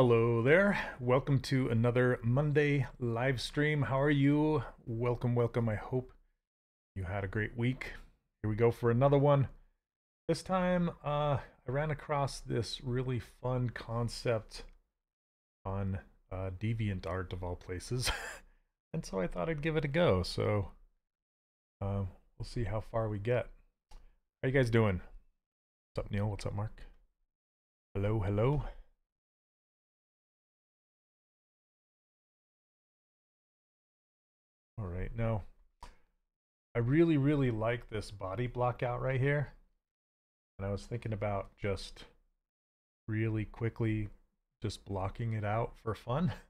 Hello there. Welcome to another Monday live stream. How are you? Welcome, welcome. I hope you had a great week. Here we go for another one. This time, uh, I ran across this really fun concept on uh, DeviantArt of all places, and so I thought I'd give it a go. So uh, we'll see how far we get. How you guys doing? What's up, Neil? What's up, Mark? Hello, hello. All right, now I really, really like this body block out right here. And I was thinking about just really quickly just blocking it out for fun.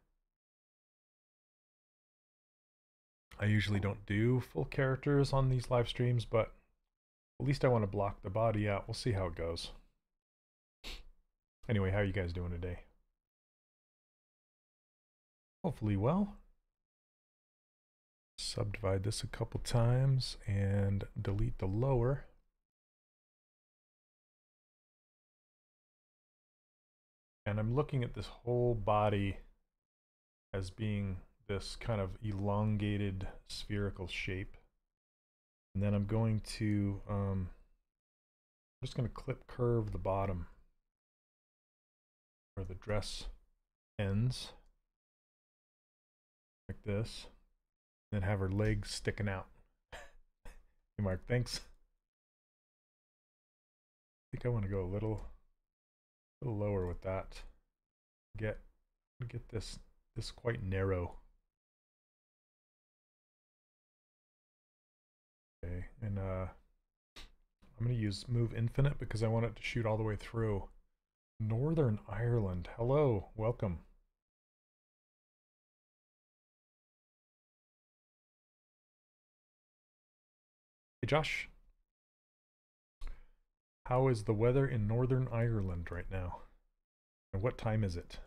I usually don't do full characters on these live streams, but at least I want to block the body out. We'll see how it goes. Anyway, how are you guys doing today? Hopefully well subdivide this a couple times and delete the lower. And I'm looking at this whole body as being this kind of elongated spherical shape. And then I'm going to, um, I'm just going to clip curve the bottom where the dress ends like this then have her legs sticking out. hey, Mark, thanks. I think I want to go a little, little lower with that. Get, get this, this quite narrow. Okay, and uh, I'm going to use move infinite because I want it to shoot all the way through. Northern Ireland, hello, welcome. Hey Josh, how is the weather in Northern Ireland right now? And what time is it?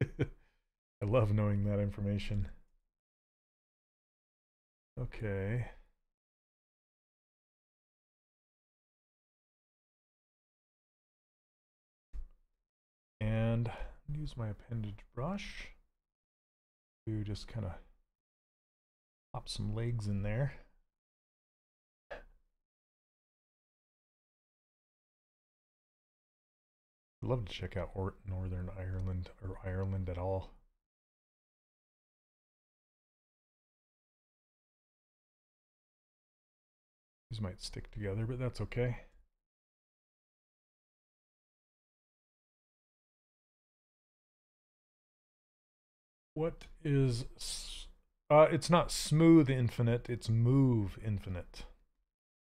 I love knowing that information. Okay. And use my appendage brush to just kind of pop some legs in there. I'd love to check out or Northern Ireland or Ireland at all. These might stick together, but that's okay. What is... Uh, it's not smooth infinite, it's move infinite.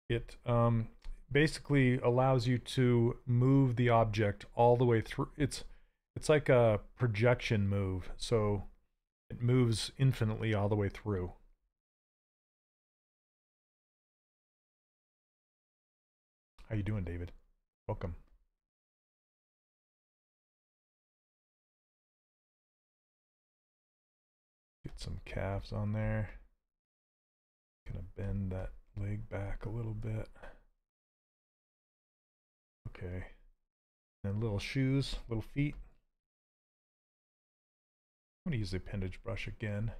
It um, basically allows you to move the object all the way through. It's it's like a projection move, so it moves infinitely all the way through. How you doing, David? Welcome. Get some calves on there. Gonna bend that leg back a little bit. Okay. And little shoes, little feet. I'm going to use the appendage brush again.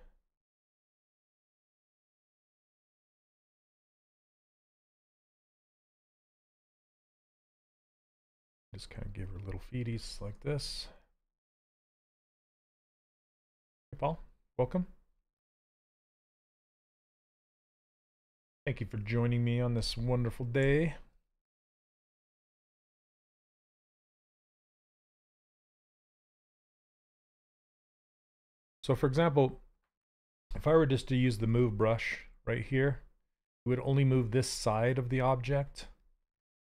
Just kind of give her little feeties like this. Hey Paul, welcome. Thank you for joining me on this wonderful day. So for example, if I were just to use the move brush right here, it would only move this side of the object.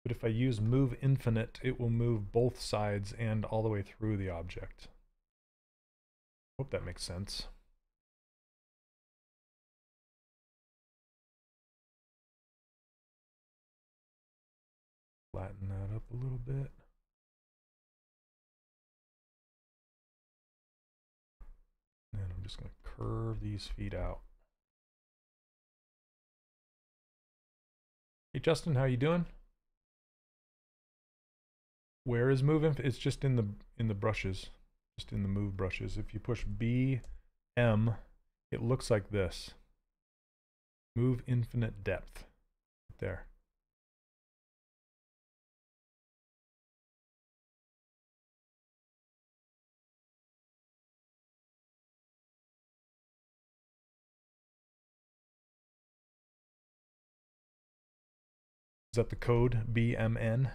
But if I use move infinite, it will move both sides and all the way through the object. Hope that makes sense. Flatten that up a little bit. Curve these feet out. Hey Justin, how you doing? Where is moving? It's just in the in the brushes. just in the move brushes. If you push B, M, it looks like this. Move infinite depth. There. Is that the code? BMN?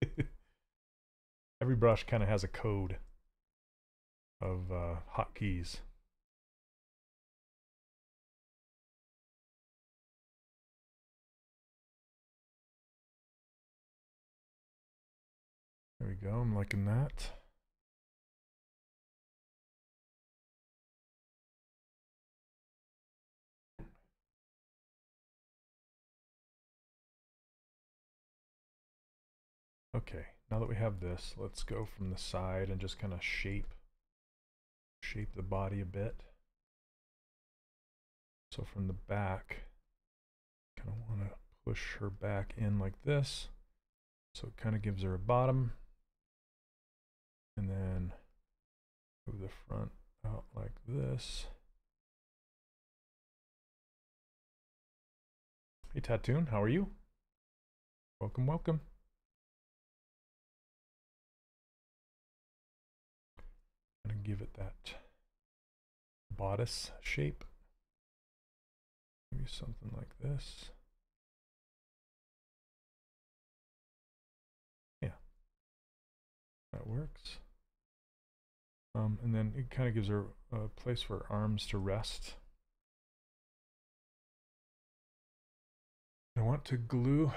Every brush kind of has a code of uh, hotkeys. There we go, I'm liking that. Okay, now that we have this, let's go from the side and just kind of shape shape the body a bit. So from the back, kind of want to push her back in like this. So it kind of gives her a bottom. And then move the front out like this. Hey Tattoon, how are you? Welcome, welcome. Give it that bodice shape. Maybe something like this. Yeah, that works. Um, and then it kind of gives her a place for arms to rest. I want to glue.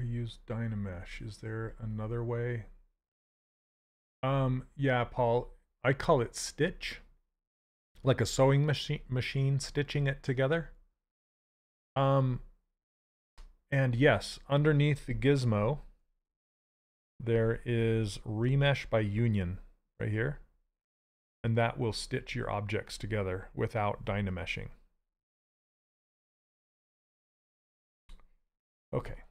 I use Dynamesh. Is there another way? Um, yeah, Paul. I call it stitch. Like a sewing machine machine stitching it together. Um and yes, underneath the gizmo there is remesh by union right here. And that will stitch your objects together without dynameshing. Okay.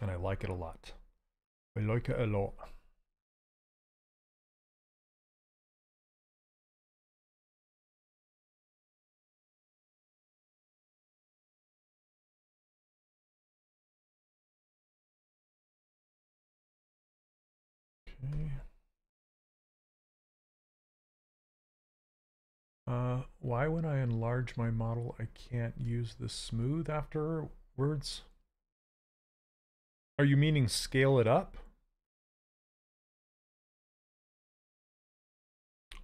And I like it a lot. I like it a lot. Okay. Uh, why when I enlarge my model I can't use the smooth afterwards? Are you meaning scale it up?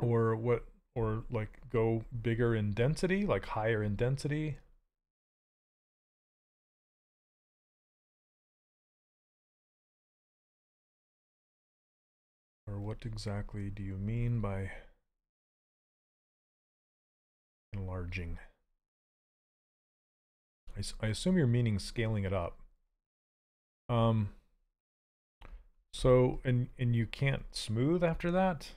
Or what, or like go bigger in density, like higher in density? Or what exactly do you mean by enlarging? I, I assume you're meaning scaling it up. Um, so, and, and you can't smooth after that?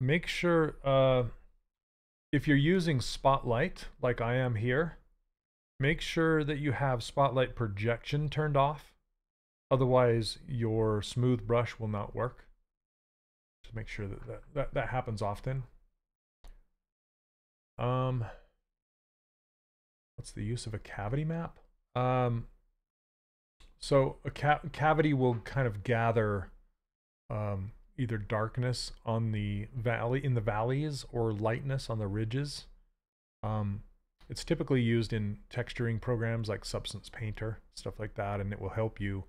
Make sure, uh, if you're using Spotlight, like I am here, make sure that you have Spotlight projection turned off. Otherwise, your smooth brush will not work. Just make sure that that, that, that happens often. Um, what's the use of a cavity map? Um, so a ca cavity will kind of gather um, either darkness on the valley in the valleys or lightness on the ridges. Um, it's typically used in texturing programs like Substance Painter, stuff like that, and it will help you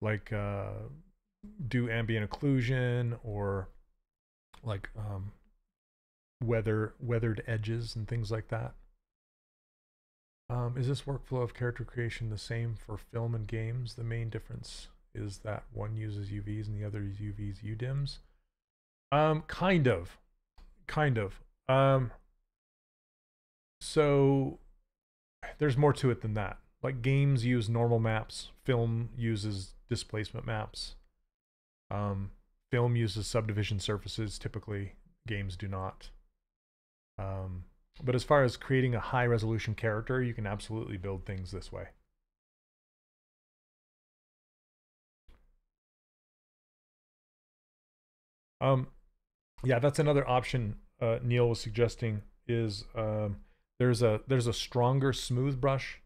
like uh, do ambient occlusion or like um, weather weathered edges and things like that. Um, is this workflow of character creation the same for film and games? The main difference is that one uses UVs and the other uses UVs UDIMs. Um, kind of, kind of. Um, so there's more to it than that. Like games use normal maps, film uses displacement maps. Um, film uses subdivision surfaces. Typically, games do not. Um, but as far as creating a high resolution character, you can absolutely build things this way. Um, yeah, that's another option. Uh, Neil was suggesting is um, there's a there's a stronger smooth brush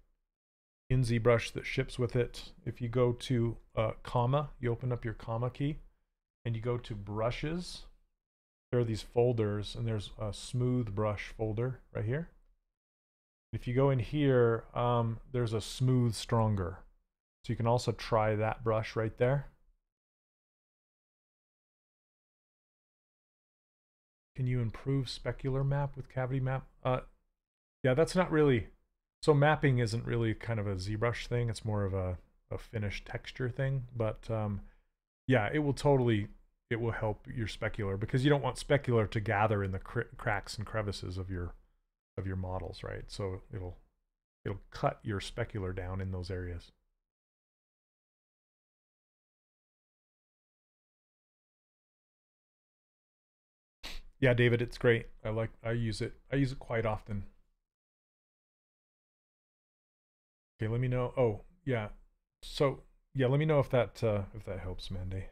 in ZBrush that ships with it. If you go to uh, comma, you open up your comma key, and you go to brushes. There are these folders, and there's a smooth brush folder right here. If you go in here, um, there's a smooth stronger. So you can also try that brush right there. Can you improve specular map with cavity map? Uh, yeah, that's not really. So mapping isn't really kind of a ZBrush thing. It's more of a, a finished texture thing. But um, yeah, it will totally, it will help your specular because you don't want specular to gather in the cr cracks and crevices of your of your models, right? So it'll it'll cut your specular down in those areas. Yeah, David, it's great. I like I use it. I use it quite often. Okay, let me know. Oh, yeah. So, yeah, let me know if that uh if that helps, Mandy.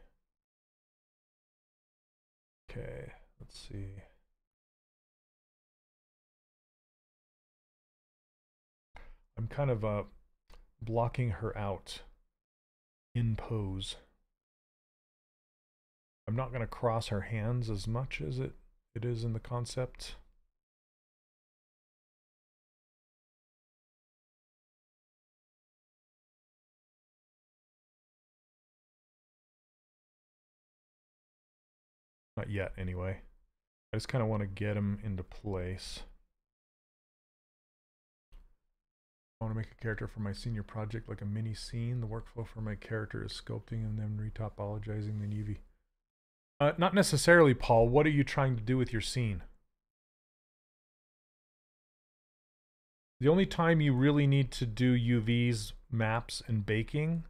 Okay, let's see. I'm kind of uh blocking her out in pose. I'm not going to cross her hands as much as it it is in the concept. Not yet, anyway. I just kind of want to get them into place. I want to make a character for my senior project like a mini scene. The workflow for my character is sculpting and then retopologizing, the UV. Uh, not necessarily, Paul. What are you trying to do with your scene? The only time you really need to do UVs, maps, and baking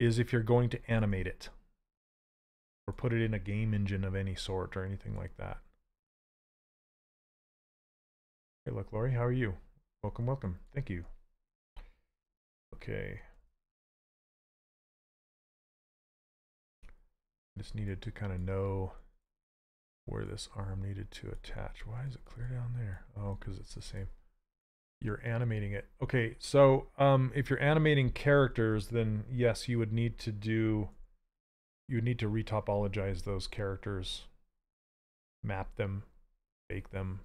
is if you're going to animate it or put it in a game engine of any sort or anything like that. Hey, look, Lori, how are you? Welcome, welcome. Thank you. Okay. Just needed to kind of know where this arm needed to attach. Why is it clear down there? Oh, because it's the same. You're animating it. Okay, so um, if you're animating characters, then yes, you would need to do, you would need to retopologize those characters, map them, bake them,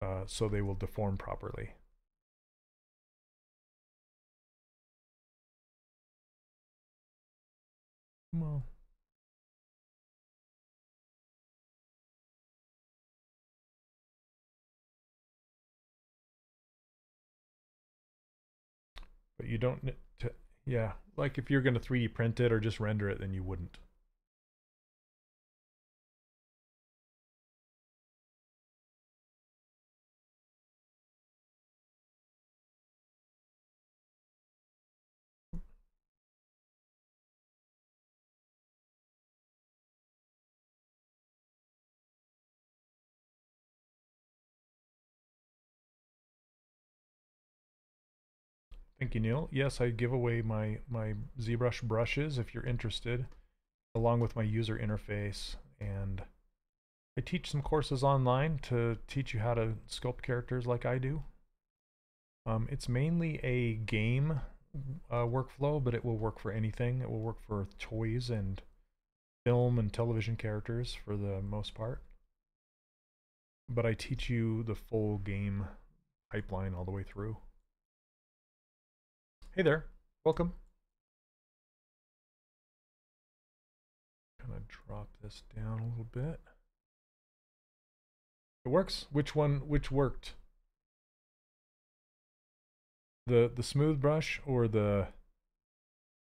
uh, so they will deform properly. Well. But you don't to, yeah, like if you're going to 3D print it or just render it, then you wouldn't. Thank you, Neil. Yes, I give away my, my ZBrush brushes if you're interested, along with my user interface. And I teach some courses online to teach you how to sculpt characters like I do. Um, it's mainly a game uh, workflow, but it will work for anything. It will work for toys and film and television characters for the most part. But I teach you the full game pipeline all the way through. Hey there, welcome. Kind of drop this down a little bit. It works. Which one? Which worked? The the smooth brush or the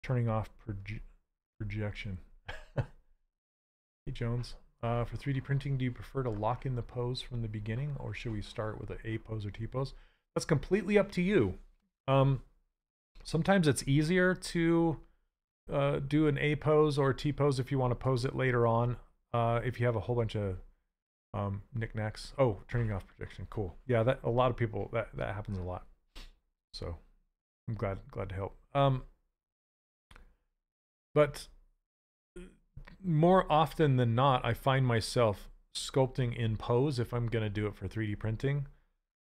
turning off proje projection? hey Jones, uh, for 3D printing, do you prefer to lock in the pose from the beginning, or should we start with an A pose or T pose? That's completely up to you. Um, Sometimes it's easier to uh, do an A pose or a T pose if you want to pose it later on. Uh, if you have a whole bunch of um, knickknacks. Oh, turning off projection. Cool. Yeah, that a lot of people that that happens a lot. So I'm glad glad to help. Um, but more often than not, I find myself sculpting in pose if I'm going to do it for 3D printing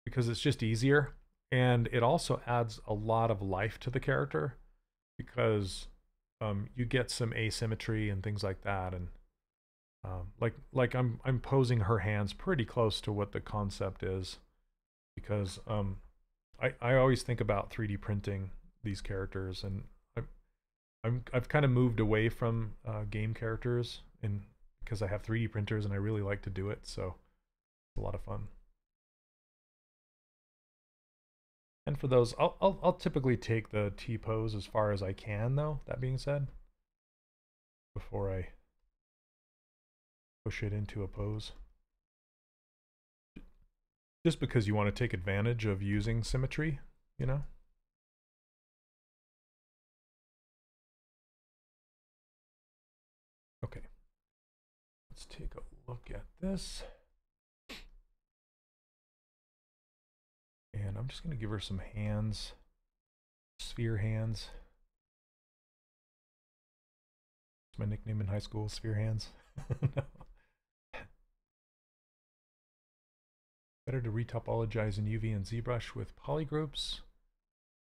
because it's just easier. And it also adds a lot of life to the character because um, you get some asymmetry and things like that. And um, like like I'm I'm posing her hands pretty close to what the concept is because um, I I always think about 3D printing these characters and I'm, I'm I've kind of moved away from uh, game characters and because I have 3D printers and I really like to do it so it's a lot of fun. And for those, I'll, I'll, I'll typically take the T-pose as far as I can, though, that being said, before I push it into a pose. Just because you want to take advantage of using symmetry, you know? Okay. Let's take a look at this. And I'm just going to give her some hands, sphere hands. It's my nickname in high school, sphere hands. Better to retopologize in UV and ZBrush with polygroups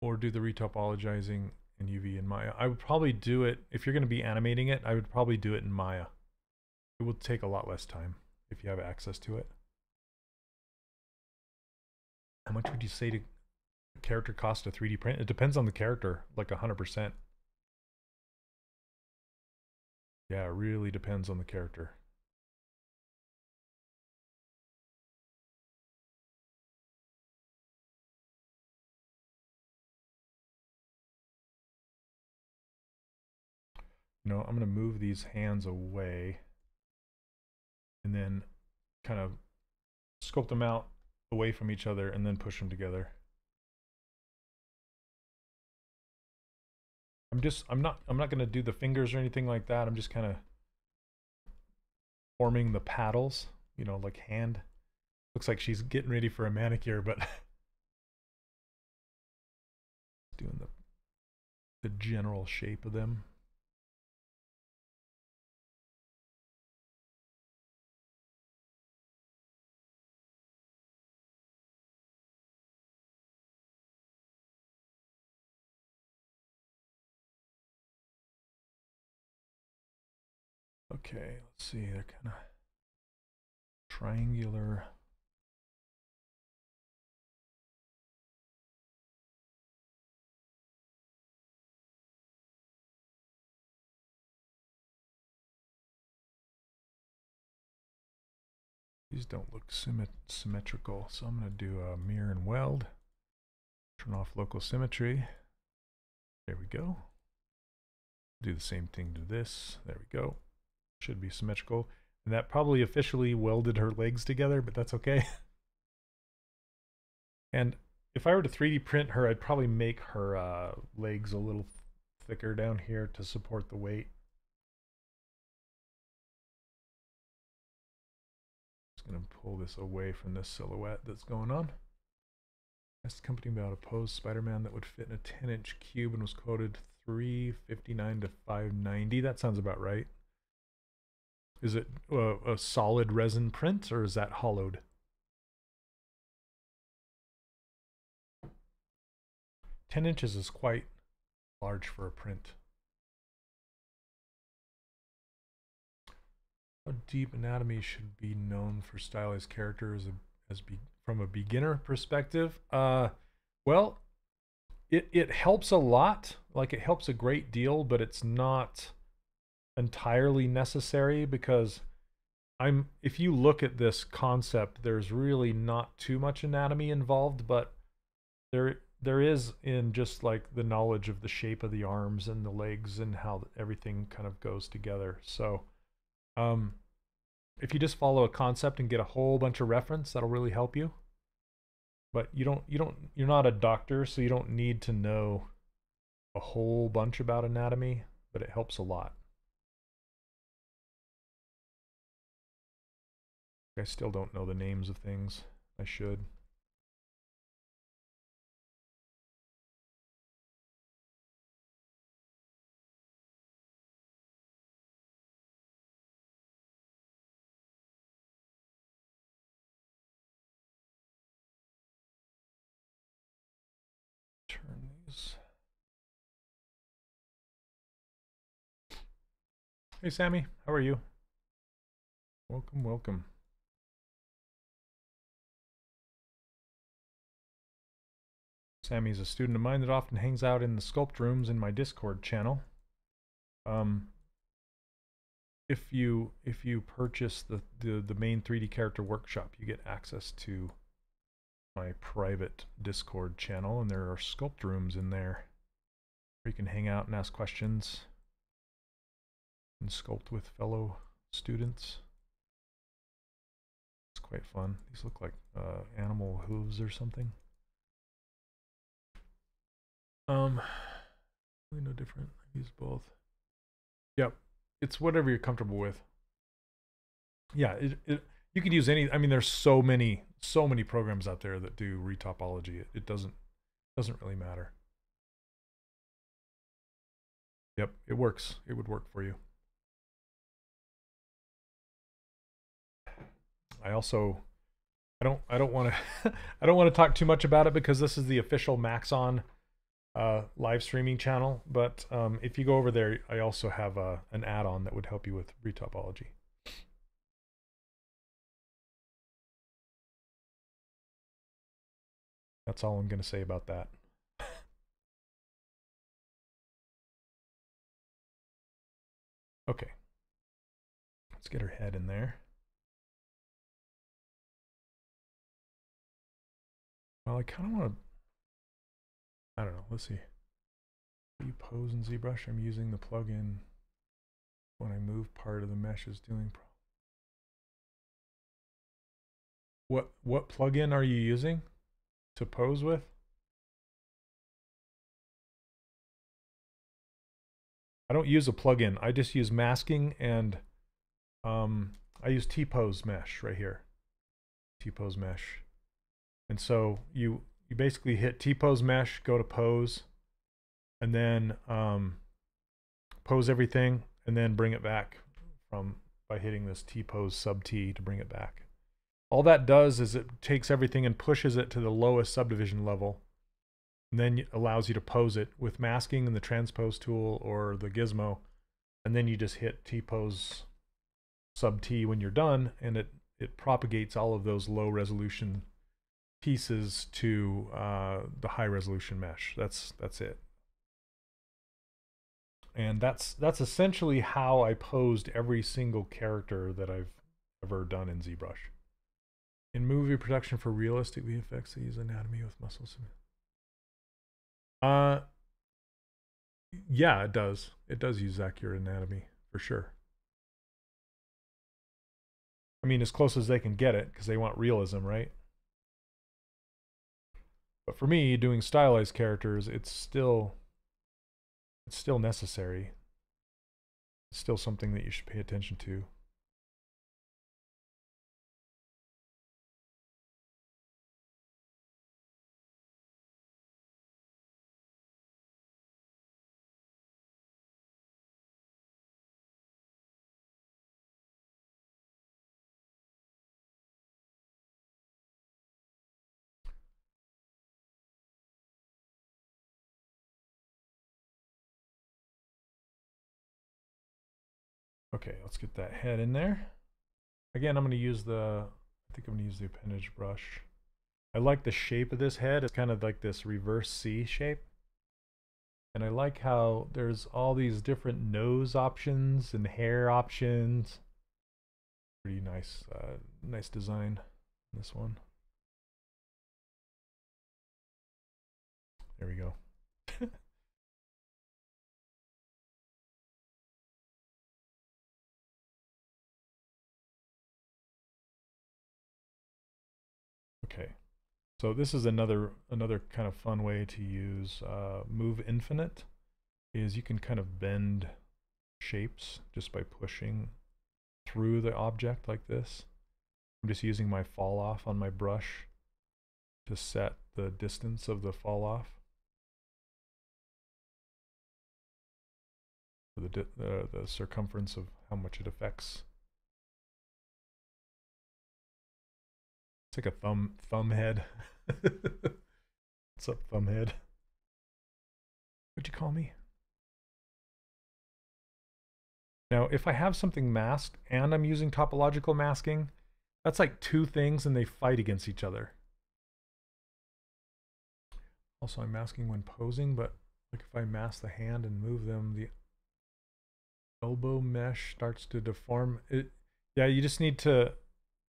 or do the retopologizing in UV and Maya. I would probably do it, if you're going to be animating it, I would probably do it in Maya. It will take a lot less time if you have access to it. How much would you say to character cost a 3D print? It depends on the character, like 100%. Yeah, it really depends on the character. You know, I'm going to move these hands away and then kind of scope them out away from each other and then push them together. I'm just I'm not I'm not going to do the fingers or anything like that. I'm just kind of forming the paddles, you know, like hand. Looks like she's getting ready for a manicure, but doing the the general shape of them. Okay, let's see. They're kind of triangular. These don't look symmet symmetrical, so I'm going to do a mirror and weld. Turn off local symmetry. There we go. Do the same thing to this. There we go should be symmetrical. And that probably officially welded her legs together, but that's okay. and if I were to 3D print her, I'd probably make her uh, legs a little thicker down here to support the weight. Just going to pull this away from this silhouette that's going on. Asked the company about a pose Spider-Man that would fit in a 10-inch cube and was quoted 359 to 590. That sounds about right. Is it a, a solid resin print or is that hollowed? Ten inches is quite large for a print. How deep anatomy should be known for stylized characters as be, from a beginner perspective? Uh, well, it it helps a lot. Like it helps a great deal, but it's not entirely necessary because I'm if you look at this concept, there's really not too much anatomy involved, but there there is in just like the knowledge of the shape of the arms and the legs and how everything kind of goes together. So um if you just follow a concept and get a whole bunch of reference, that'll really help you. But you don't you don't you're not a doctor, so you don't need to know a whole bunch about anatomy, but it helps a lot. I still don't know the names of things. I should. Turn these. Hey Sammy, how are you? Welcome, welcome. Sammy's a student of mine that often hangs out in the sculpt rooms in my Discord channel. Um, if you if you purchase the, the the main 3D character workshop, you get access to my private Discord channel, and there are sculpt rooms in there where you can hang out and ask questions and sculpt with fellow students. It's quite fun. These look like uh, animal hooves or something. Um, really no different. I use both. Yep, it's whatever you're comfortable with. Yeah, it, it you could use any. I mean, there's so many so many programs out there that do retopology. It, it doesn't doesn't really matter. Yep, it works. It would work for you. I also I don't I don't want to I don't want to talk too much about it because this is the official Maxon uh, live streaming channel. But um, if you go over there, I also have uh, an add-on that would help you with retopology. That's all I'm going to say about that. okay. Let's get her head in there. Well, I kind of want to I don't know. Let's see. You pose in ZBrush. I'm using the plugin when I move part of the mesh is doing. What what plugin are you using to pose with? I don't use a plugin. I just use masking and um, I use T-pose mesh right here. T-pose mesh. And so you you basically hit T-pose mesh, go to pose, and then um, pose everything, and then bring it back from by hitting this T-pose sub T to bring it back. All that does is it takes everything and pushes it to the lowest subdivision level, and then allows you to pose it with masking and the transpose tool or the gizmo, and then you just hit T-pose sub T when you're done, and it it propagates all of those low resolution pieces to uh, the high resolution mesh. That's that's it. And that's that's essentially how I posed every single character that I've ever done in ZBrush. In movie production for realistic VFX, they use anatomy with muscles. Uh, yeah, it does. It does use accurate anatomy for sure. I mean, as close as they can get it because they want realism, right? But for me, doing stylized characters, it's still it's still necessary. It's still something that you should pay attention to. Okay, let's get that head in there. Again, I'm going to use the, I think I'm going to use the appendage brush. I like the shape of this head. It's kind of like this reverse C shape. And I like how there's all these different nose options and hair options. Pretty nice, uh, nice design this one. There we go. So this is another another kind of fun way to use uh, move infinite is you can kind of bend shapes just by pushing through the object like this. I'm just using my fall off on my brush to set the distance of the fall off. The, uh, the circumference of how much it affects Like a thumb thumb head. What's up, thumb head? What'd you call me? Now, if I have something masked and I'm using topological masking, that's like two things and they fight against each other. Also, I'm masking when posing, but like if I mask the hand and move them, the elbow mesh starts to deform. It, yeah, you just need to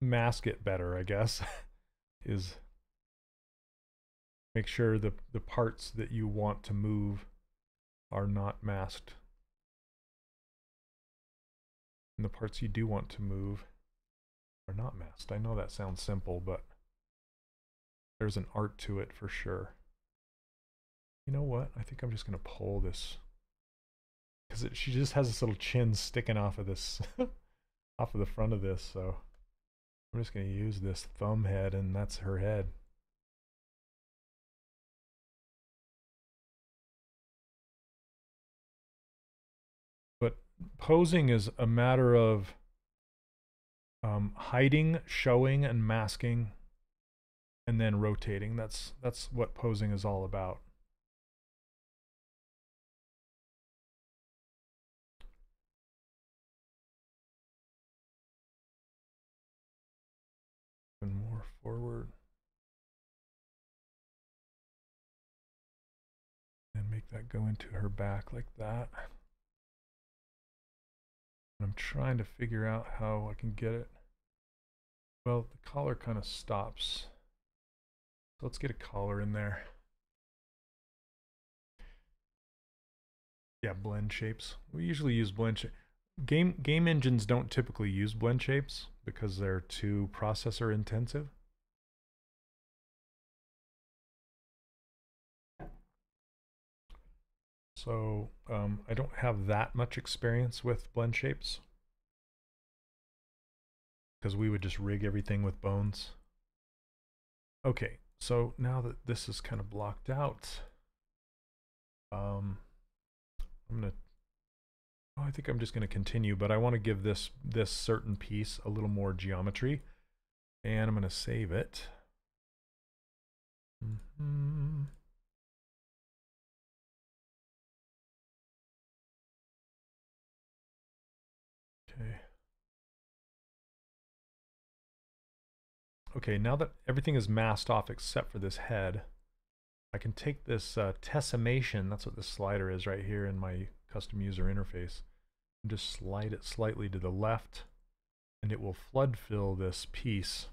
mask it better, I guess, is make sure the, the parts that you want to move are not masked. And the parts you do want to move are not masked. I know that sounds simple, but there's an art to it for sure. You know what? I think I'm just going to pull this because she just has this little chin sticking off of this, off of the front of this. So I'm just going to use this thumb head and that's her head. But posing is a matter of um, hiding, showing, and masking, and then rotating. That's that's what posing is all about. Forward. And make that go into her back like that. I'm trying to figure out how I can get it. Well, the collar kind of stops. So let's get a collar in there. Yeah, blend shapes. We usually use blend shapes. Game, game engines don't typically use blend shapes because they're too processor intensive. So um, I don't have that much experience with blend shapes because we would just rig everything with bones. Okay, so now that this is kind of blocked out, um, I'm gonna. Oh, I think I'm just gonna continue, but I want to give this this certain piece a little more geometry, and I'm gonna save it. Mm -hmm. Okay, now that everything is masked off except for this head, I can take this uh, tessimation, that's what this slider is right here in my custom user interface, and just slide it slightly to the left, and it will flood fill this piece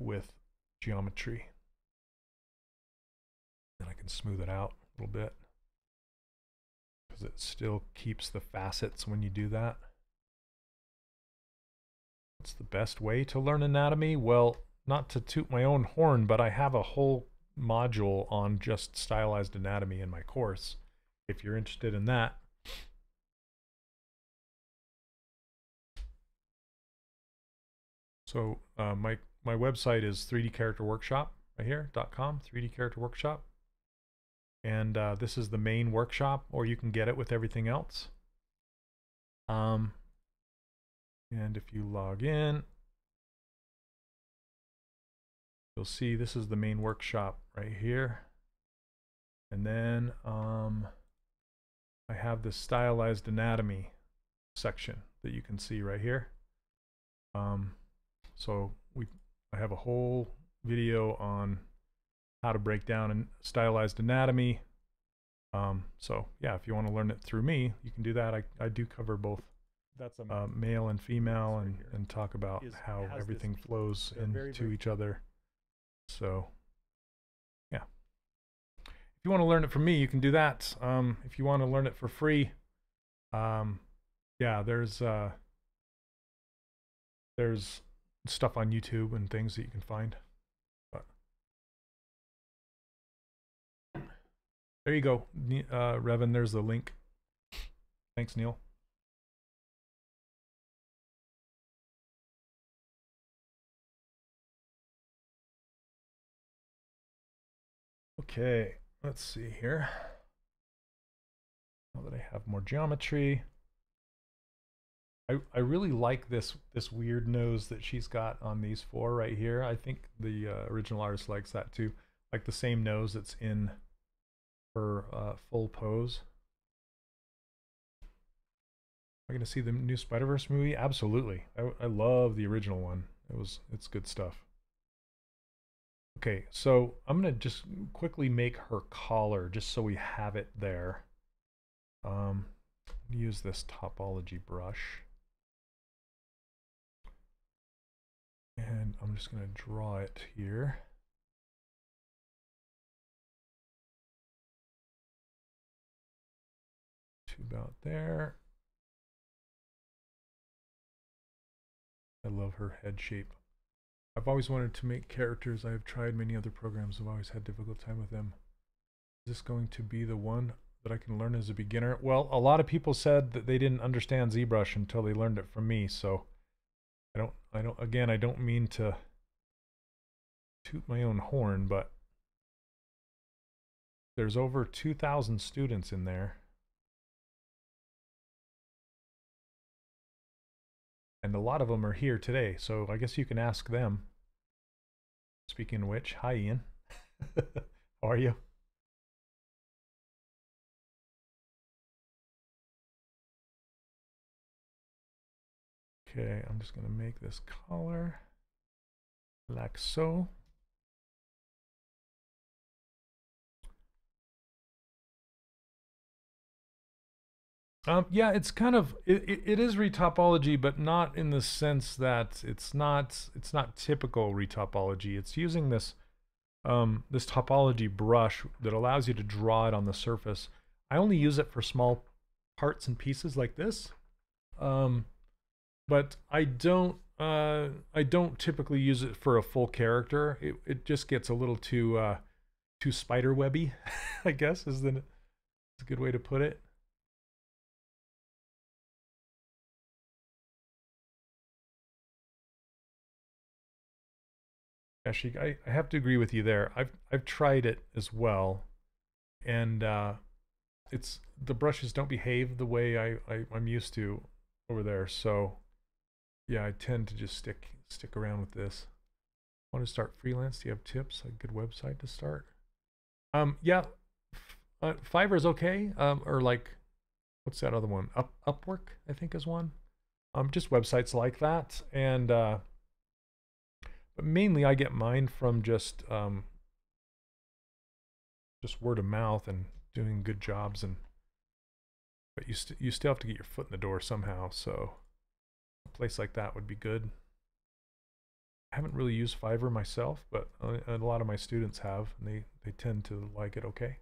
with geometry. Then I can smooth it out a little bit because it still keeps the facets when you do that. What's the best way to learn anatomy? Well, not to toot my own horn, but I have a whole module on just stylized anatomy in my course. If you're interested in that. So uh, my my website is 3D Character Workshop right here .com 3D Character Workshop, and uh, this is the main workshop, or you can get it with everything else. Um, and if you log in, you'll see this is the main workshop right here. And then um, I have this stylized anatomy section that you can see right here. Um, so we, I have a whole video on how to break down and stylized anatomy. Um, so yeah, if you want to learn it through me, you can do that. I, I do cover both that's a uh, male and female and, and talk about Is- how everything flows very, into very- each other. So, yeah. If you want to learn it from me, you can do that. Um, if you want to learn it for free, um, yeah, there's uh, there's stuff on YouTube and things that you can find. But there you go, uh, Revan. There's the link. Thanks, Neil. Okay, let's see here. Now that I have more geometry. I, I really like this this weird nose that she's got on these four right here. I think the uh, original artist likes that too. Like the same nose that's in her uh, full pose. I I gonna see the new Spider Verse movie? Absolutely. I, I love the original one. It was it's good stuff. Okay, so I'm gonna just quickly make her collar just so we have it there. Um, use this topology brush. And I'm just gonna draw it here. To about there. I love her head shape. I've always wanted to make characters. I have tried many other programs. I've always had difficult time with them. Is this going to be the one that I can learn as a beginner? Well, a lot of people said that they didn't understand ZBrush until they learned it from me. So I don't, I don't, again, I don't mean to toot my own horn, but there's over 2,000 students in there. And a lot of them are here today, so I guess you can ask them. Speaking of which, hi Ian. How are you? Okay, I'm just going to make this color like so. Um, yeah, it's kind of it, it is retopology, but not in the sense that it's not it's not typical retopology. It's using this um, this topology brush that allows you to draw it on the surface. I only use it for small parts and pieces like this, um, but I don't uh, I don't typically use it for a full character. It it just gets a little too uh, too spider webby, I guess is the is a good way to put it. Actually, I, I have to agree with you there. I've I've tried it as well, and uh, it's the brushes don't behave the way I, I I'm used to over there. So, yeah, I tend to just stick stick around with this. Want to start freelance? Do you have tips? A good website to start? Um, yeah, uh, Fiverr is okay. Um, or like, what's that other one? Up Upwork, I think is one. Um, just websites like that, and uh, but mainly I get mine from just um, just word of mouth and doing good jobs and but you st you still have to get your foot in the door somehow so a place like that would be good. I haven't really used Fiverr myself but a, a lot of my students have and they they tend to like it okay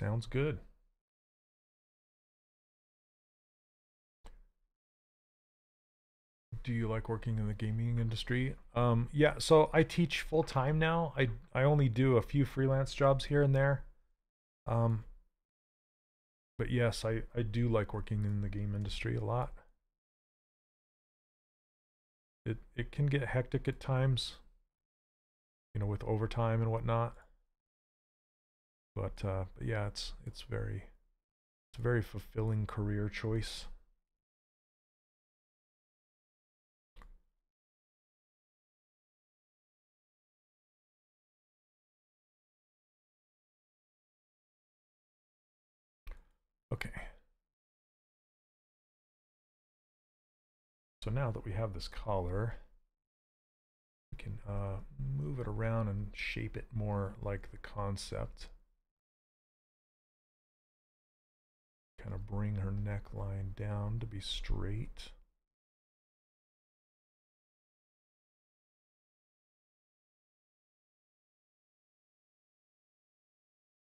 Sounds good. Do you like working in the gaming industry? Um, yeah, so I teach full time now. I I only do a few freelance jobs here and there. Um, but yes, I I do like working in the game industry a lot. It it can get hectic at times, you know, with overtime and whatnot. But, uh, but yeah, it's it's very it's a very fulfilling career choice. Okay. So now that we have this collar, we can uh, move it around and shape it more like the concept. Kind of bring her neckline down to be straight.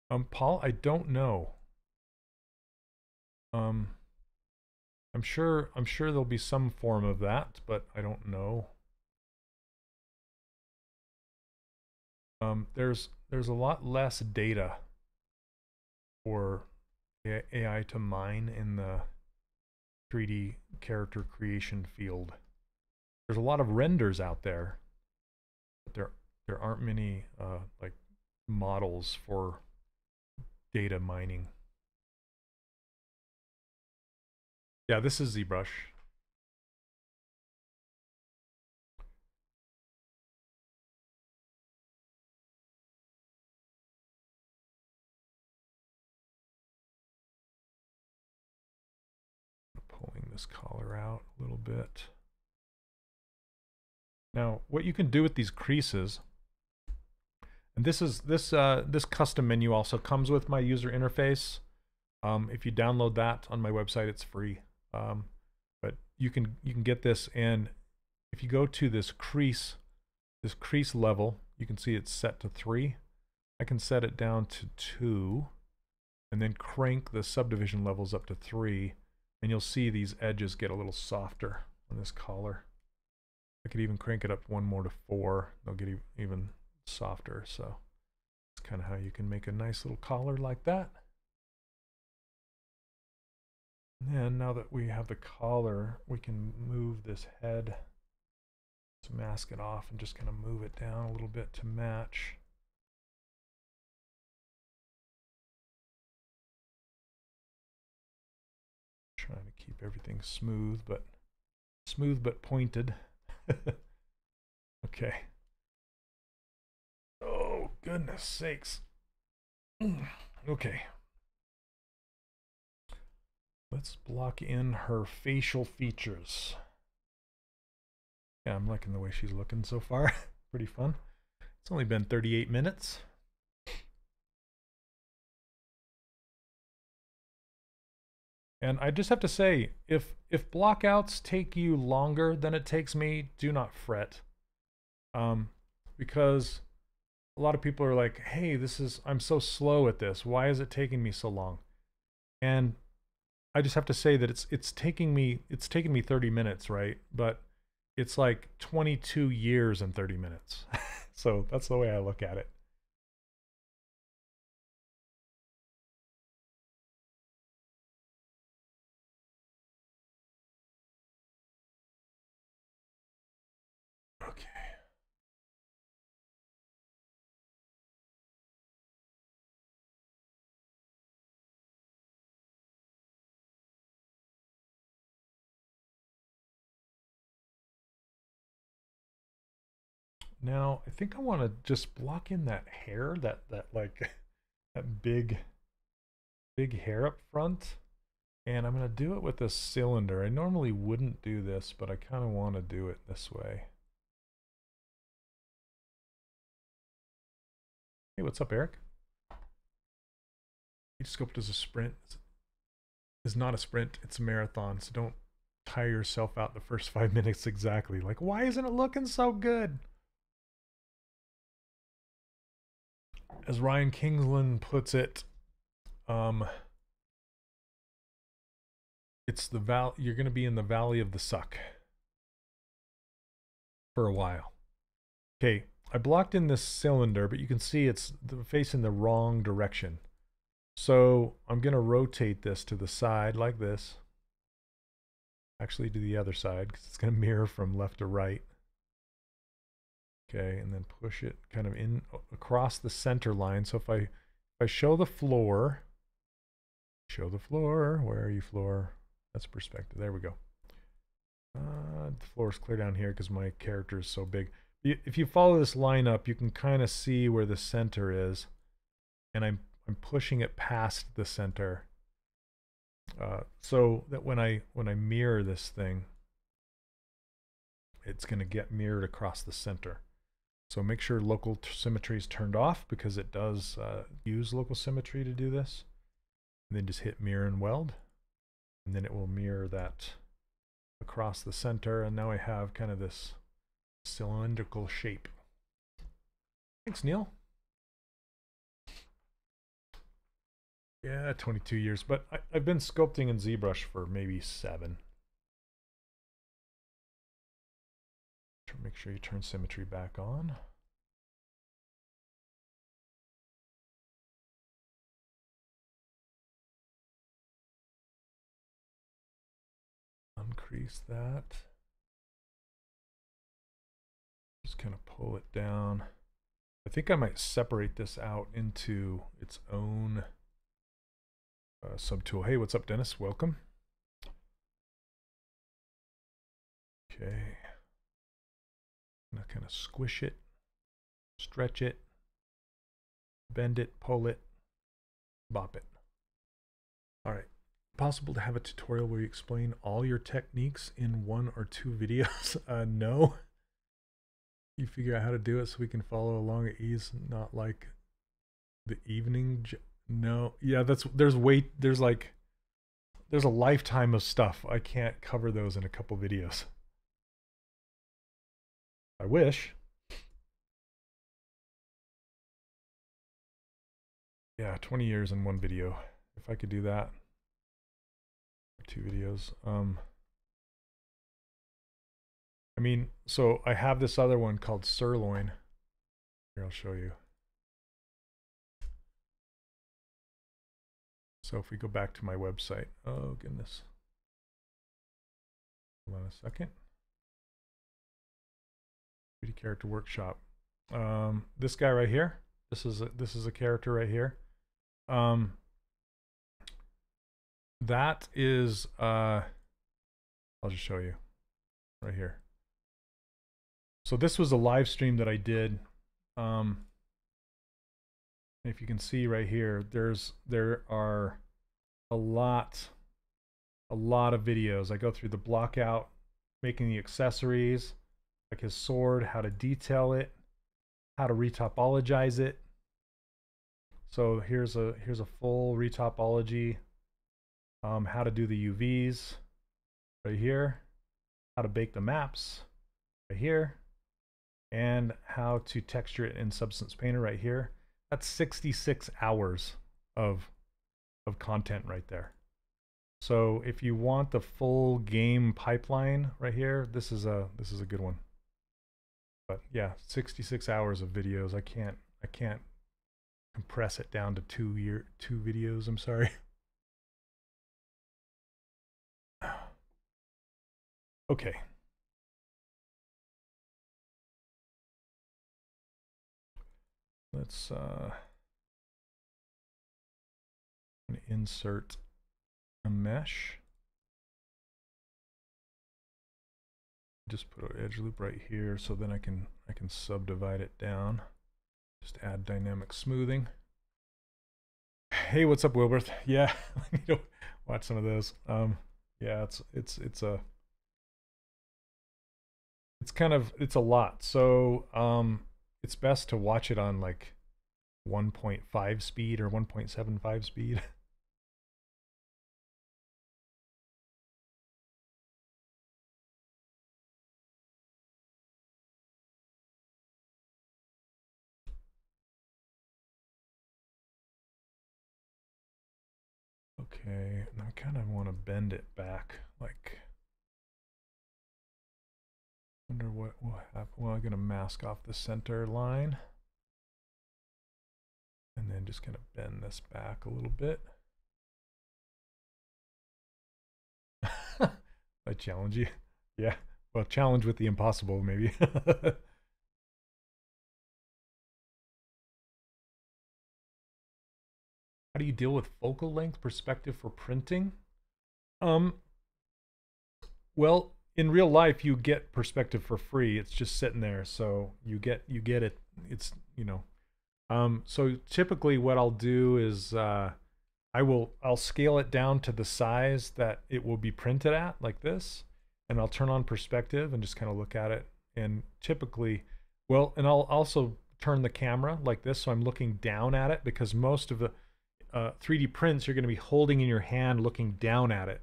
Um, Paul, I don't know. Um, I'm sure, I'm sure there'll be some form of that, but I don't know. Um, there's, there's a lot less data for AI to mine in the 3D character creation field. There's a lot of renders out there, but there there aren't many uh, like models for data mining. Yeah, this is ZBrush. This collar out a little bit. Now, what you can do with these creases, and this is this uh, this custom menu also comes with my user interface. Um, if you download that on my website, it's free. Um, but you can you can get this, and if you go to this crease, this crease level, you can see it's set to three. I can set it down to two, and then crank the subdivision levels up to three, and you'll see these edges get a little softer on this collar. I could even crank it up one more to four. They'll get even softer. So it's kind of how you can make a nice little collar like that. And then now that we have the collar, we can move this head to mask it off and just kind of move it down a little bit to match. Keep everything smooth, but smooth but pointed. okay. Oh, goodness sakes. Okay. Let's block in her facial features. Yeah, I'm liking the way she's looking so far. Pretty fun. It's only been 38 minutes. And I just have to say, if if blockouts take you longer than it takes me, do not fret. Um, because a lot of people are like, "Hey, this is I'm so slow at this. Why is it taking me so long?" And I just have to say that it's it's taking me it's taking me 30 minutes, right? But it's like 22 years and 30 minutes. so that's the way I look at it. Now, I think I want to just block in that hair, that, that like, that big, big hair up front. And I'm going to do it with a cylinder. I normally wouldn't do this, but I kind of want to do it this way. Hey, what's up, Eric? Heatscoped is a sprint. It's not a sprint, it's a marathon, so don't tire yourself out the first five minutes exactly. Like, why isn't it looking so good? As Ryan Kingslien puts it, um, it's the val. You're going to be in the valley of the suck for a while. Okay, I blocked in this cylinder, but you can see it's facing the wrong direction. So I'm going to rotate this to the side like this. Actually, to the other side because it's going to mirror from left to right. Okay, and then push it kind of in across the center line. So if I if I show the floor, show the floor, where are you floor? That's perspective. There we go. Uh, the floor is clear down here because my character is so big. If you follow this line up, you can kind of see where the center is. And I'm, I'm pushing it past the center. Uh, so that when I when I mirror this thing, it's going to get mirrored across the center. So make sure local symmetry is turned off because it does uh, use local symmetry to do this. And then just hit mirror and weld. And then it will mirror that across the center. And now I have kind of this cylindrical shape. Thanks, Neil. Yeah, 22 years. But I, have been sculpting in ZBrush for maybe seven. Make sure you turn symmetry back on. Uncrease that. Just kind of pull it down. I think I might separate this out into its own uh, subtool. Hey, what's up, Dennis? Welcome. Okay gonna kind of squish it, stretch it, bend it, pull it, bop it. All right, possible to have a tutorial where you explain all your techniques in one or two videos? Uh, no. You figure out how to do it so we can follow along at ease, not like the evening. no, yeah, that's there's wait, there's like there's a lifetime of stuff. I can't cover those in a couple videos. I wish. Yeah, 20 years in one video. If I could do that. Two videos. Um I mean, so I have this other one called sirloin. Here, I'll show you. So if we go back to my website, oh goodness. Hold on a second. 3D character workshop. Um, this guy right here. This is a, this is a character right here. Um, that is uh, I'll just show you right here. So this was a live stream that I did. Um, if you can see right here, there's there are a lot, a lot of videos. I go through the block out, making the accessories, like his sword, how to detail it, how to retopologize it. So here's a here's a full retopology. Um, how to do the UVs right here, how to bake the maps right here, and how to texture it in Substance Painter right here. That's 66 hours of of content right there. So if you want the full game pipeline right here, this is a this is a good one. But yeah, 66 hours of videos. I can't I can't compress it down to two year two videos. I'm sorry. okay. Let's uh insert a mesh. Just put an edge loop right here so then I can I can subdivide it down. Just add dynamic smoothing. Hey, what's up, Wilberth? Yeah, you know, watch some of those. Um, yeah, it's it's it's a it's kind of it's a lot. So um, it's best to watch it on like 1.5 speed or 1.75 speed. Okay, and I kind of want to bend it back, like, wonder what will happen. Well, I'm going to mask off the center line. And then just kind of bend this back a little bit. I challenge you. Yeah, well, challenge with the impossible, maybe. How do you deal with focal length perspective for printing? Um, well, in real life, you get perspective for free. It's just sitting there, so you get you get it. It's you know. Um, so typically, what I'll do is uh, I will I'll scale it down to the size that it will be printed at, like this, and I'll turn on perspective and just kind of look at it. And typically, well, and I'll also turn the camera like this, so I'm looking down at it because most of the uh, 3D prints, you're going to be holding in your hand looking down at it.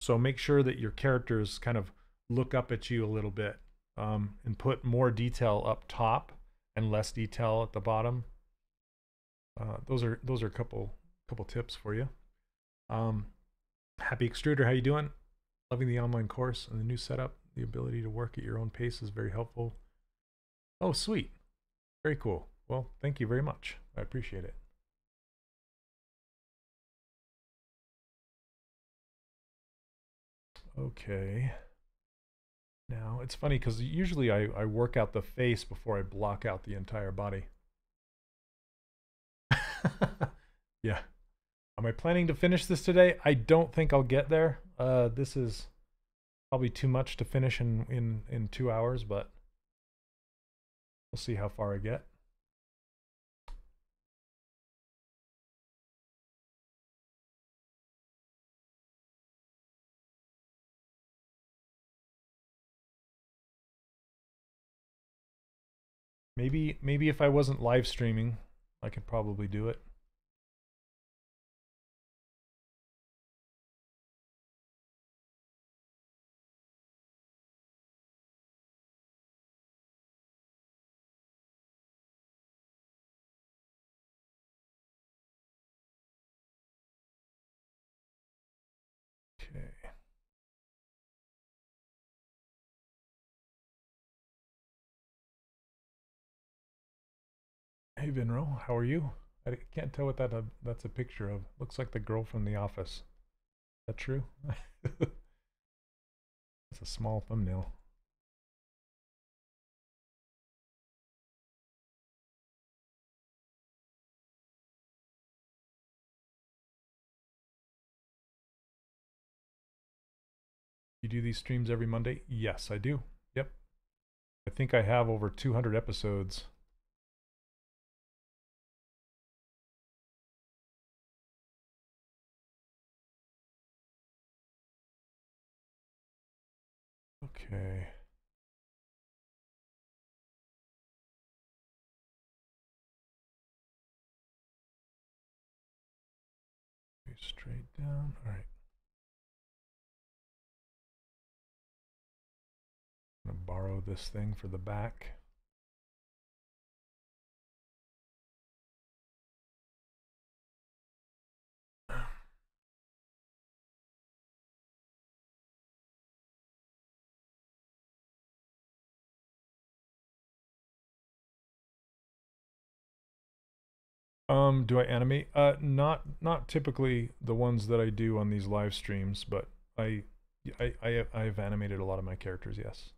So make sure that your characters kind of look up at you a little bit um, and put more detail up top and less detail at the bottom. Uh, those are those are a couple couple tips for you. Um, Happy Extruder, how you doing? Loving the online course and the new setup. The ability to work at your own pace is very helpful. Oh, sweet. Very cool. Well, thank you very much. I appreciate it. Okay. Now, it's funny because usually I, I work out the face before I block out the entire body. yeah. Am I planning to finish this today? I don't think I'll get there. Uh, this is probably too much to finish in, in, in two hours, but we'll see how far I get. Maybe maybe if I wasn't live streaming, I could probably do it. Vinro, how are you? I can't tell what that uh, that's a picture of. Looks like the girl from The Office. Is that true? It's a small thumbnail. You do these streams every Monday? Yes, I do. Yep. I think I have over 200 episodes. Okay. Straight down. All right. I'm gonna borrow this thing for the back. Um, do I animate? Uh, not not typically the ones that I do on these live streams, but I I I I've animated a lot of my characters. Yes.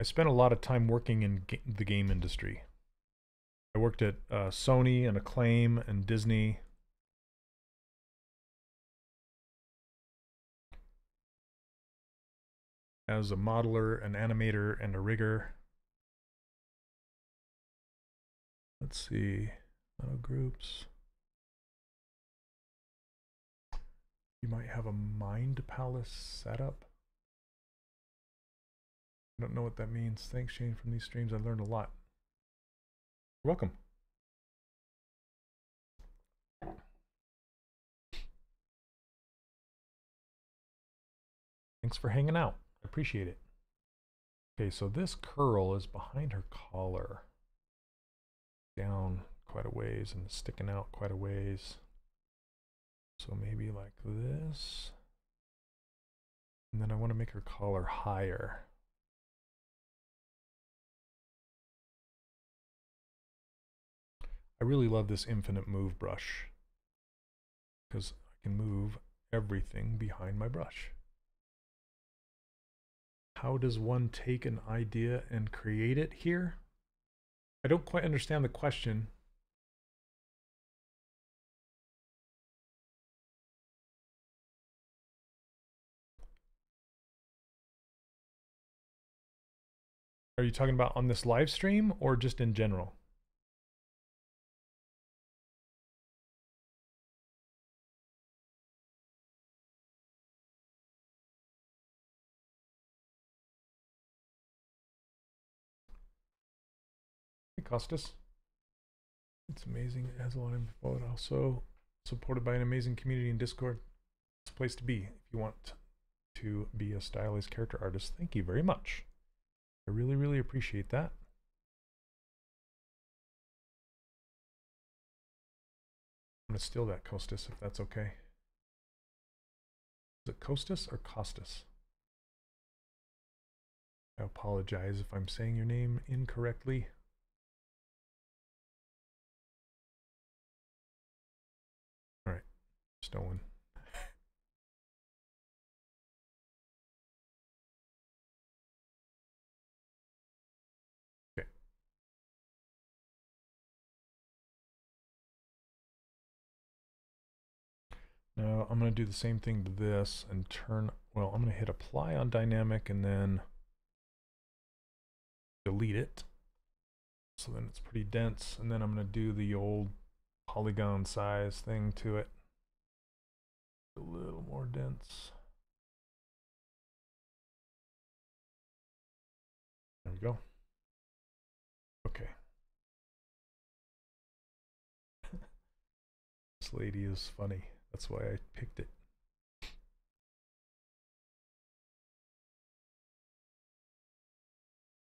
I spent a lot of time working in ga the game industry. I worked at uh, Sony and Acclaim and Disney. As a modeler, an animator, and a rigger. Let's see. Uh, groups. You might have a Mind Palace setup. I don't know what that means. Thanks, Shane, from these streams. I learned a lot. You're welcome. Thanks for hanging out. I appreciate it. Okay, so this curl is behind her collar. Down quite a ways and sticking out quite a ways. So maybe like this. And then I want to make her collar higher. I really love this infinite move brush because I can move everything behind my brush. How does one take an idea and create it here? I don't quite understand the question. Are you talking about on this live stream or just in general? Costas. It's amazing. It has a lot of info and also supported by an amazing community in Discord. It's a place to be if you want to be a stylized character artist. Thank you very much. I really, really appreciate that. I'm going to steal that, Costas, if that's okay. Is it Costas or Costas? I apologize if I'm saying your name incorrectly. Stolen. okay. Now I'm going to do the same thing to this and turn, well, I'm going to hit apply on dynamic and then delete it. So then it's pretty dense. And then I'm going to do the old polygon size thing to it. A little more dense. There we go. Okay. this lady is funny. That's why I picked it.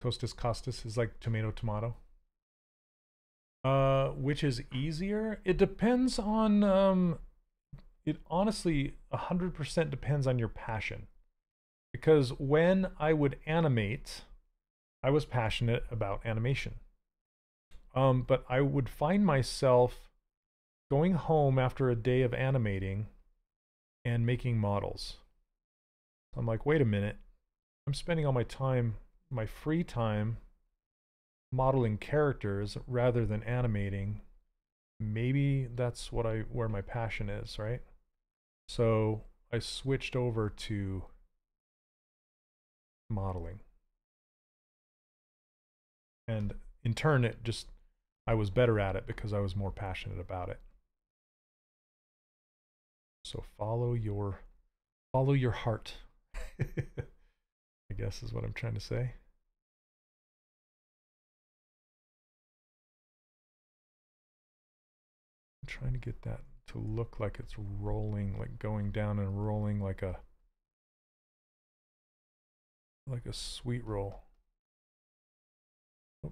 Tostas Costas is like tomato tomato. Uh, which is easier? It depends on um it honestly 100% depends on your passion. Because when I would animate, I was passionate about animation. Um, but I would find myself going home after a day of animating and making models. I'm like, wait a minute. I'm spending all my time, my free time, modeling characters rather than animating. Maybe that's what I where my passion is, right? So I switched over to modeling. And in turn, it just, I was better at it because I was more passionate about it. So follow your, follow your heart, I guess is what I'm trying to say. I'm trying to get that to look like it's rolling, like going down and rolling like a like a sweet roll.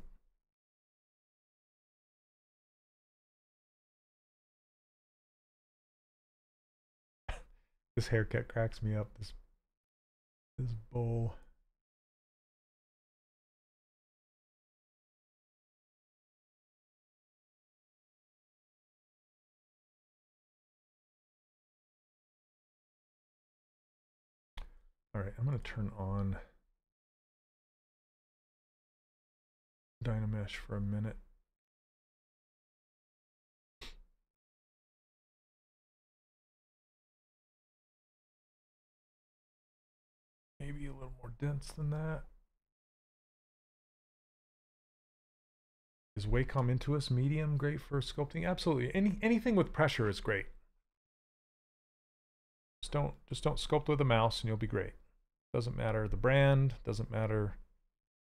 This haircut cracks me up. This this bowl. All right, I'm going to turn on Dynamesh for a minute. Maybe a little more dense than that. Is Wacom Intuos medium great for sculpting? Absolutely. Any anything with pressure is great. Just don't just don't sculpt with a mouse and you'll be great. Doesn't matter the brand, doesn't matter.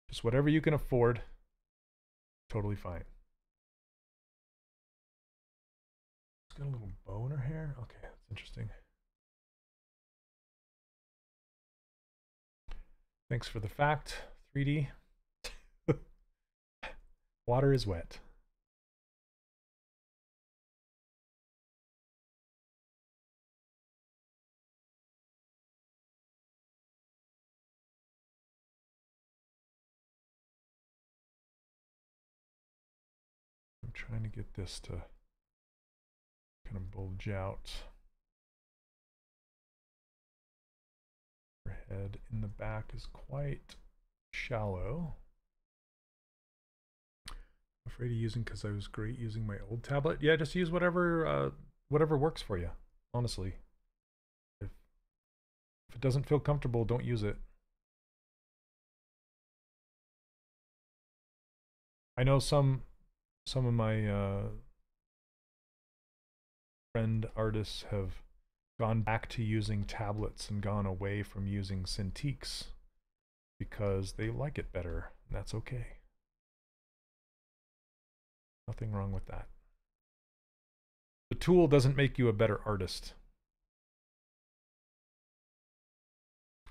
Just whatever you can afford. Totally fine. It's got a little bow in her hair. Okay, that's interesting. Thanks for the fact, 3D. Water is wet. Trying to get this to kind of bulge out. Her head in the back is quite shallow. I'm afraid of using because I was great using my old tablet. Yeah, just use whatever uh, whatever works for you. Honestly, if if it doesn't feel comfortable, don't use it. I know some some of my uh, friend artists have gone back to using tablets and gone away from using Cintiqs because they like it better. And that's okay. Nothing wrong with that. The tool doesn't make you a better artist.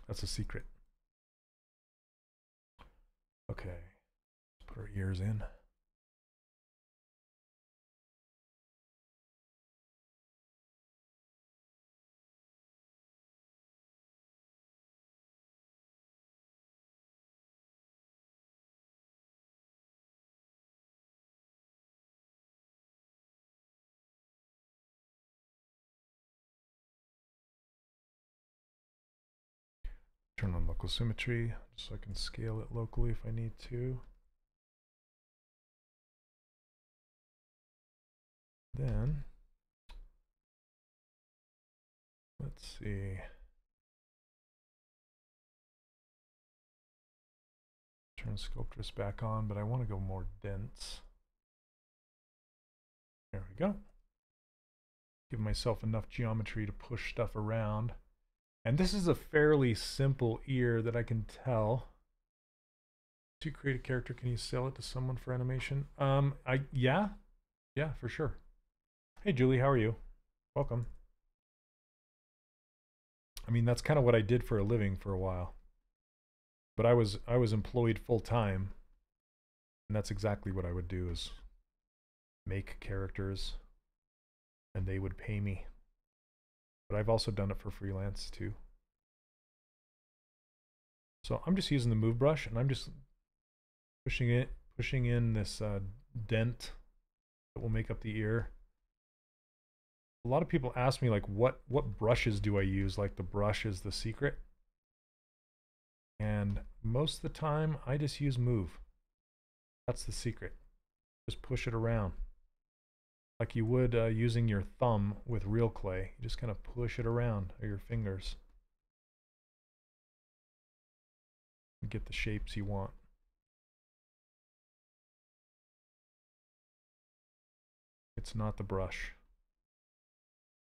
That's a secret. Okay, let's put our ears in. Local symmetry so I can scale it locally if I need to. Then, let's see. Turn Sculptris back on, but I want to go more dense. There we go. give myself enough geometry to push stuff around. And this is a fairly simple ear that I can tell. To create a character, can you sell it to someone for animation? Um, I yeah, yeah, for sure. Hey, Julie, how are you? Welcome. I mean, that's kind of what I did for a living for a while. But I was I was employed full time, and that's exactly what I would do is make characters, and they would pay me. But I've also done it for freelance too. So I'm just using the move brush, and I'm just pushing it, pushing in this uh, dent that will make up the ear. A lot of people ask me like what what brushes do I use? Like the brush is the secret. And most of the time I just use move. That's the secret. Just push it around like you would uh, using your thumb with real clay. You just kind of push it around or your fingers. And get the shapes you want. It's not the brush.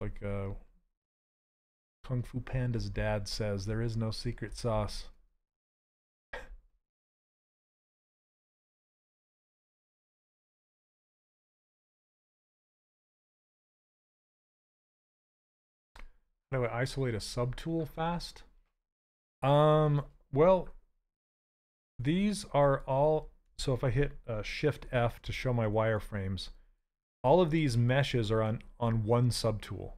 Like uh, Kung Fu Panda's dad says, there is no secret sauce. How do I isolate a subtool fast? Um, well, these are all, so if I hit uh, Shift F to show my wireframes, all of these meshes are on, on one subtool.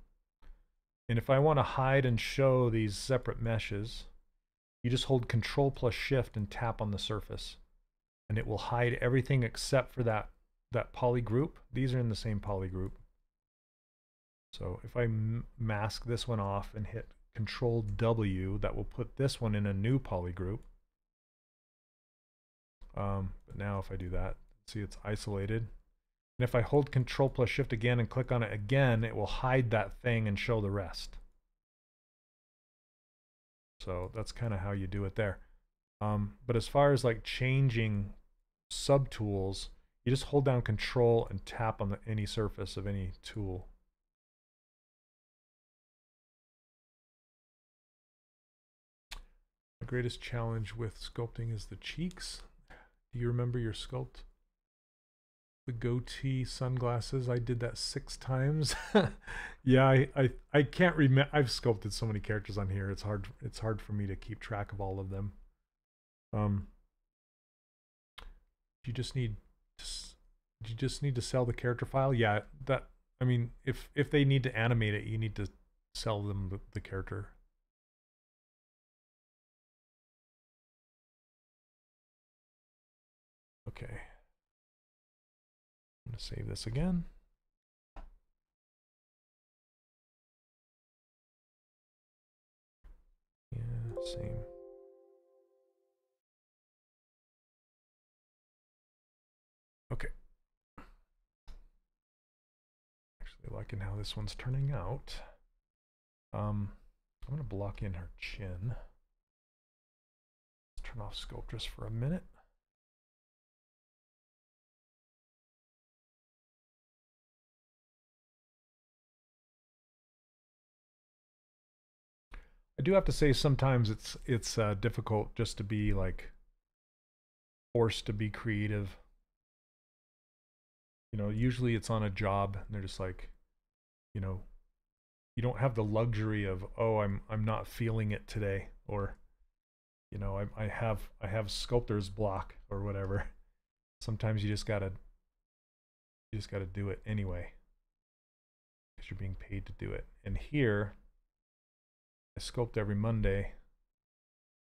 And if I want to hide and show these separate meshes, you just hold Control plus Shift and tap on the surface. And it will hide everything except for that, that poly group. These are in the same poly group. So if I mask this one off and hit Control W, that will put this one in a new poly group. Um, but now if I do that, see it's isolated. And if I hold Control plus Shift again and click on it again, it will hide that thing and show the rest. So that's kind of how you do it there. Um, but as far as like changing subtools, you just hold down Control and tap on the, any surface of any tool. The greatest challenge with sculpting is the cheeks. Do you remember your sculpt? the goatee sunglasses. I did that six times. yeah, I, I I can't remember. I've sculpted so many characters on here. It's hard. It's hard for me to keep track of all of them. Um, you just need to, you just need to sell the character file. Yeah, that. I mean, if if they need to animate it, you need to sell them the, the character. Going to save this again. Yeah, same. Okay. Actually liking how this one's turning out. Um, I'm going to block in her chin. Let's turn off Sculptris for a minute. I do have to say sometimes it's it's uh, difficult just to be like forced to be creative. You know, usually it's on a job and they're just like, you know, you don't have the luxury of oh I'm I'm not feeling it today or you know I I have I have sculptor's block or whatever. Sometimes you just gotta you just gotta do it anyway because you're being paid to do it. And here I sculpt every Monday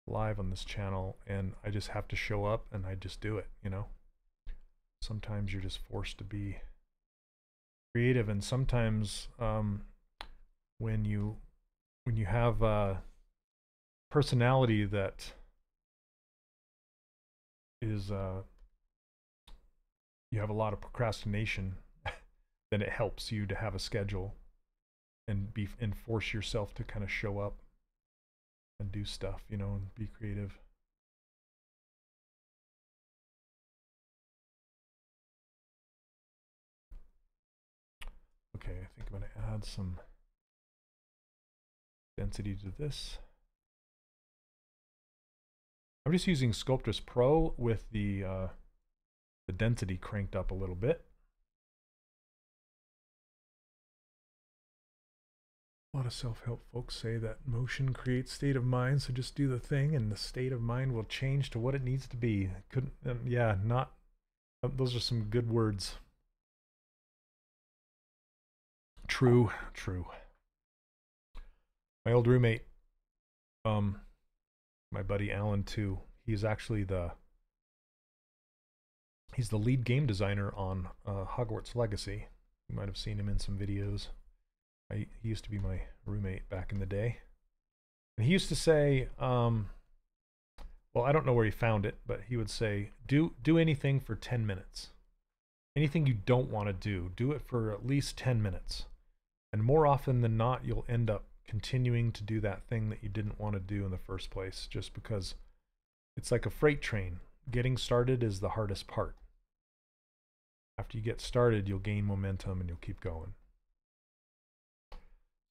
live on this channel and I just have to show up and I just do it, you know. Sometimes you're just forced to be creative and sometimes um, when you when you have a personality that is uh, you have a lot of procrastination then it helps you to have a schedule and be and force yourself to kind of show up and do stuff, you know, and be creative. Okay, I think I'm going to add some density to this. I'm just using Sculptris Pro with the uh, the density cranked up a little bit. A lot of self-help folks say that motion creates state of mind, so just do the thing, and the state of mind will change to what it needs to be. Couldn't, um, yeah, not. Uh, those are some good words. True, true. My old roommate, um, my buddy Alan too. He's actually the he's the lead game designer on uh, Hogwarts Legacy. You might have seen him in some videos. I, he used to be my roommate back in the day. And he used to say, um, well, I don't know where he found it, but he would say, do, do anything for 10 minutes. Anything you don't want to do, do it for at least 10 minutes. And more often than not, you'll end up continuing to do that thing that you didn't want to do in the first place just because it's like a freight train. Getting started is the hardest part. After you get started, you'll gain momentum and you'll keep going.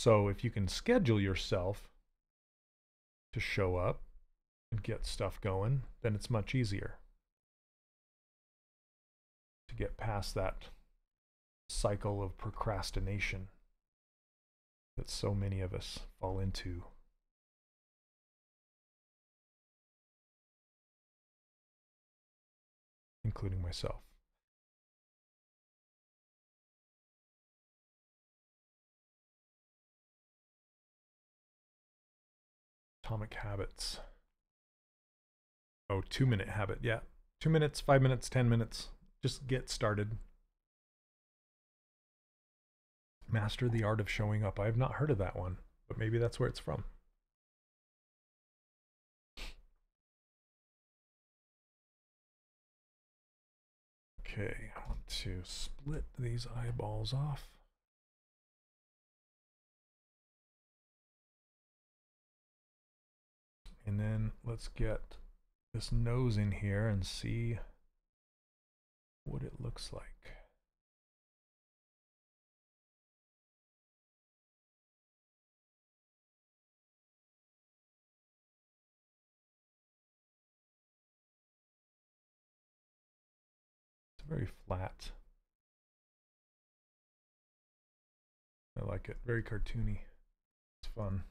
So if you can schedule yourself to show up and get stuff going, then it's much easier to get past that cycle of procrastination that so many of us fall into. Including myself. Atomic Habits. Oh, two minute habit. Yeah. Two minutes, five minutes, 10 minutes. Just get started. Master the Art of Showing Up. I have not heard of that one, but maybe that's where it's from. Okay, I want to split these eyeballs off. And then let's get this nose in here and see what it looks like. It's very flat. I like it. Very cartoony. It's fun.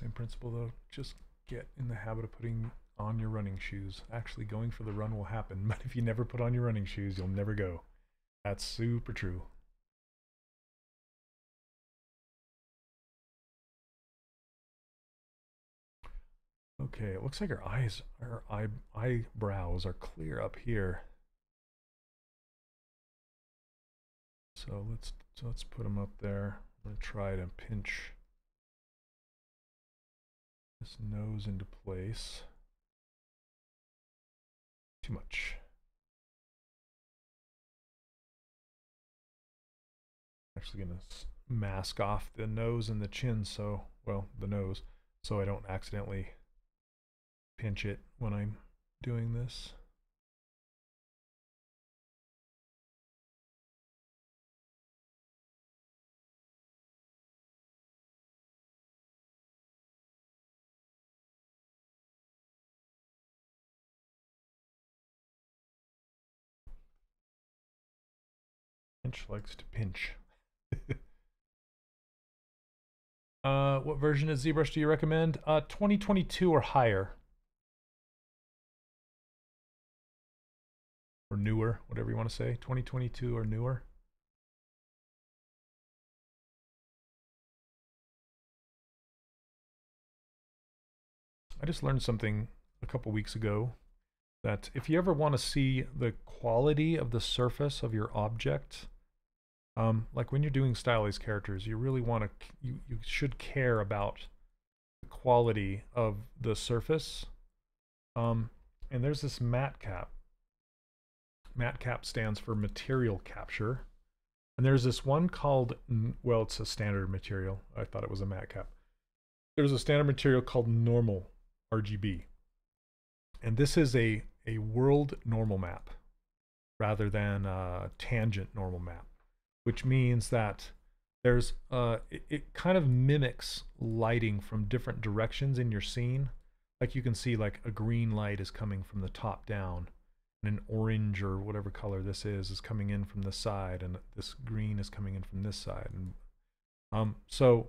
Same principle though, just get in the habit of putting on your running shoes. Actually, going for the run will happen, but if you never put on your running shoes, you'll never go. That's super true. Okay, it looks like our eyes, our eye, eyebrows are clear up here. So let's so let's put them up there. I'm gonna try to pinch this nose into place. Too much. Actually going to mask off the nose and the chin so, well, the nose, so I don't accidentally pinch it when I'm doing this. Pinch likes to pinch. uh, what version of ZBrush do you recommend? Uh, 2022 or higher. Or newer, whatever you want to say. 2022 or newer. I just learned something a couple weeks ago that if you ever want to see the quality of the surface of your object, um, like when you're doing stylized characters, you really want to, you, you should care about the quality of the surface. Um, and there's this matcap. Matcap stands for material capture. And there's this one called, well, it's a standard material. I thought it was a matcap. There's a standard material called normal RGB. And this is a, a world normal map. rather than a tangent normal map, which means that there's uh it, it kind of mimics lighting from different directions in your scene. Like you can see like a green light is coming from the top down and an orange or whatever color this is is coming in from the side and this green is coming in from this side. And um so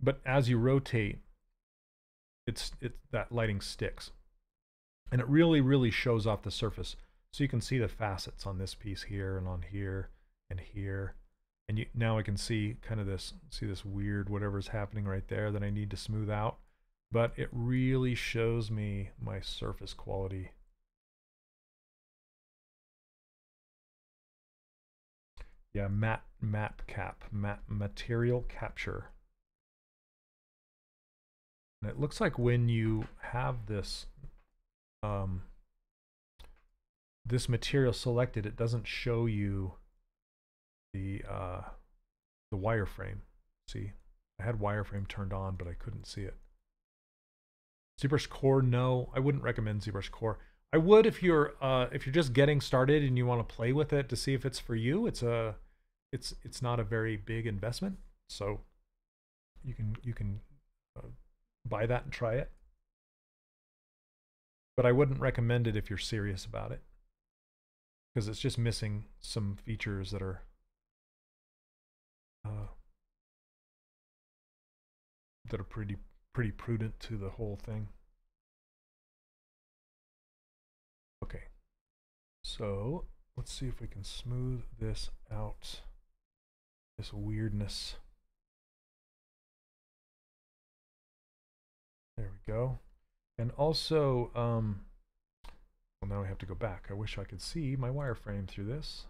but as you rotate it's it that lighting sticks. And it really really shows off the surface. So you can see the facets on this piece here and on here and here. And you, now I can see kind of this see this weird whatever's happening right there that I need to smooth out. But it really shows me my surface quality. Yeah map map cap map material capture. And it looks like when you have this um, this material selected, it doesn't show you the uh, the wireframe. See, I had wireframe turned on, but I couldn't see it. ZBrush Core, no, I wouldn't recommend ZBrush Core. I would if you're uh, if you're just getting started and you want to play with it to see if it's for you. It's a it's it's not a very big investment, so you can you can uh, buy that and try it. But I wouldn't recommend it if you're serious about it because it's just missing some features that are uh, that are pretty pretty prudent to the whole thing. Okay, so let's see if we can smooth this out, this weirdness. There we go. And also, um, well, now I have to go back. I wish I could see my wireframe through this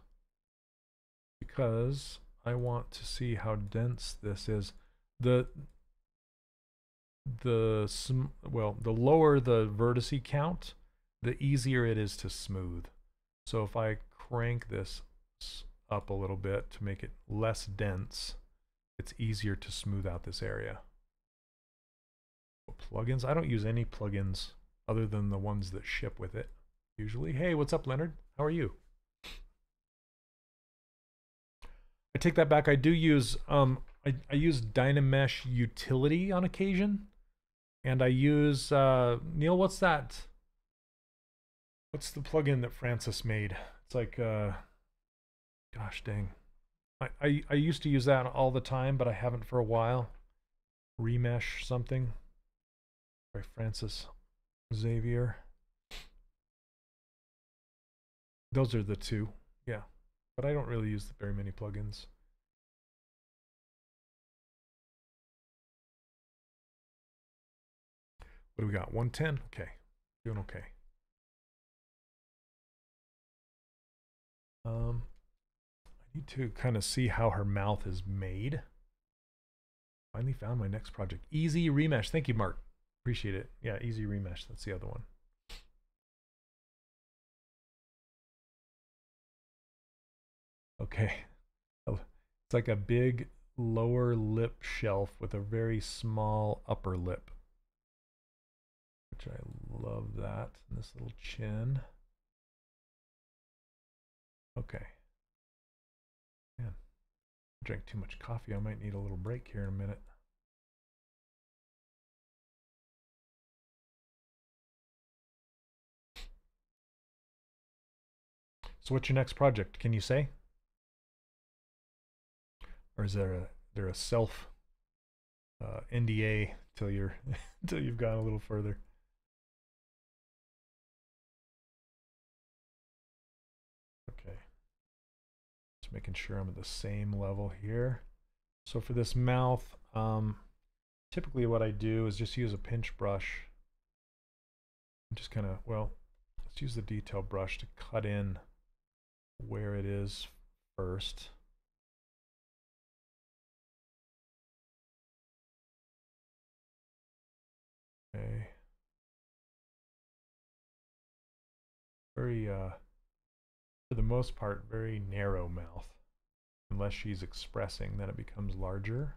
because I want to see how dense this is. The the well, the lower the vertice count, the easier it is to smooth. So if I crank this up a little bit to make it less dense, it's easier to smooth out this area oh, plugins. I don't use any plugins other than the ones that ship with it usually. Hey, what's up, Leonard? How are you? I take that back. I do use um I, I use Dynamesh utility on occasion. And I use uh Neil, what's that? What's the plugin that Francis made? It's like uh gosh dang. I, I, I used to use that all the time, but I haven't for a while. Remesh something by Francis Xavier. Those are the two. But I don't really use very many plugins. What do we got? 110? Okay. Doing okay. Um, I need to kind of see how her mouth is made. Finally found my next project. Easy remesh. Thank you, Mark. Appreciate it. Yeah, easy remesh. That's the other one. Okay. It's like a big lower lip shelf with a very small upper lip. Which I love that. And this little chin. Okay. Man, I drank too much coffee. I might need a little break here in a minute. So what's your next project? Can you say? Or is there a there a self uh, NDA till you're till you've gone a little further? Okay. Just making sure I'm at the same level here. So for this mouth, um, typically what I do is just use a pinch brush. Just kind of, well, let's use the detail brush to cut in where it is first. Okay. Very, uh, for the most part, very narrow mouth. Unless she's expressing, then it becomes larger.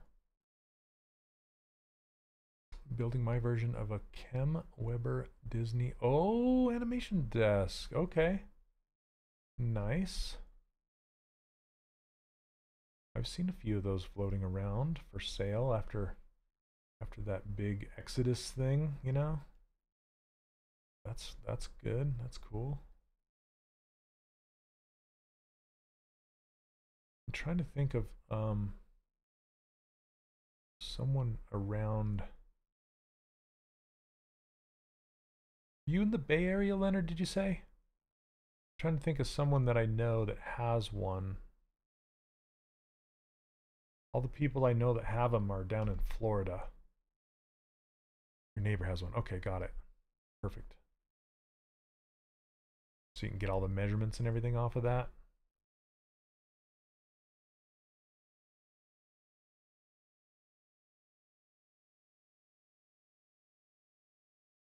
Building my version of a Kem Weber Disney. Oh, animation desk. Okay. Nice. I've seen a few of those floating around for sale after after that big Exodus thing, you know? That's that's good. That's cool. I'm trying to think of um someone around you in the Bay Area, Leonard, did you say? I'm trying to think of someone that I know that has one. All the people I know that have them are down in Florida. Your neighbor has one. Okay, got it. Perfect. So you can get all the measurements and everything off of that.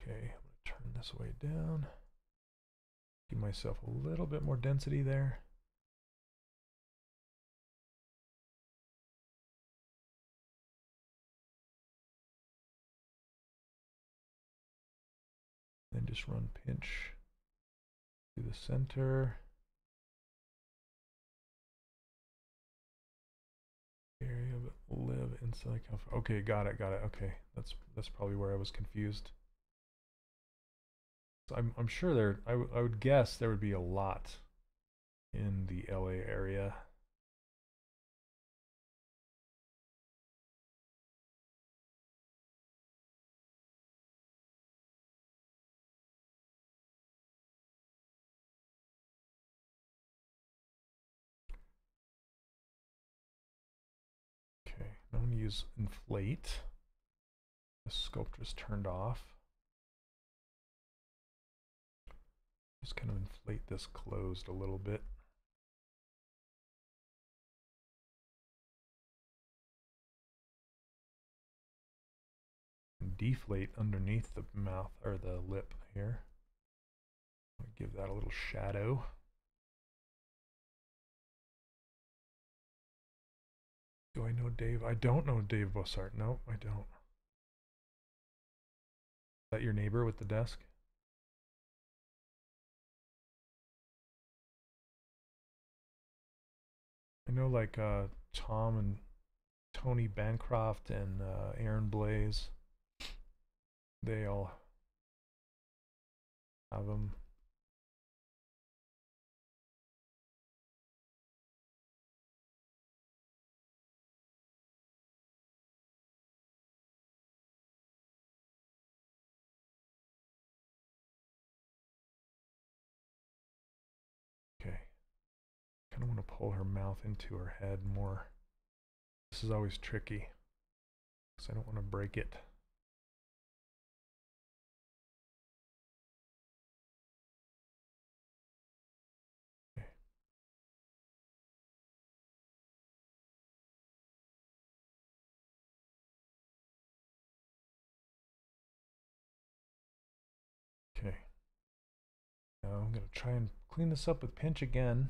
Okay, I'm going to turn this way down. Give myself a little bit more density there. Then just run pinch to the center. Area live inside California. Okay, got it, got it. Okay, that's that's probably where I was confused. So I'm I'm sure there. I, I would guess there would be a lot in the LA area. I'm going to use inflate. The sculptor is turned off. Just kind of inflate this closed a little bit. And deflate underneath the mouth or the lip here. Give that a little shadow. Do I know Dave? I don't know Dave Bossart. No, I don't. Is that your neighbor with the desk? I know like uh, Tom and Tony Bancroft and uh, Aaron Blaise. They all have them. Of want to pull her mouth into her head more. This is always tricky because I don't want to break it. Okay. okay. Now I'm going to try and clean this up with pinch again.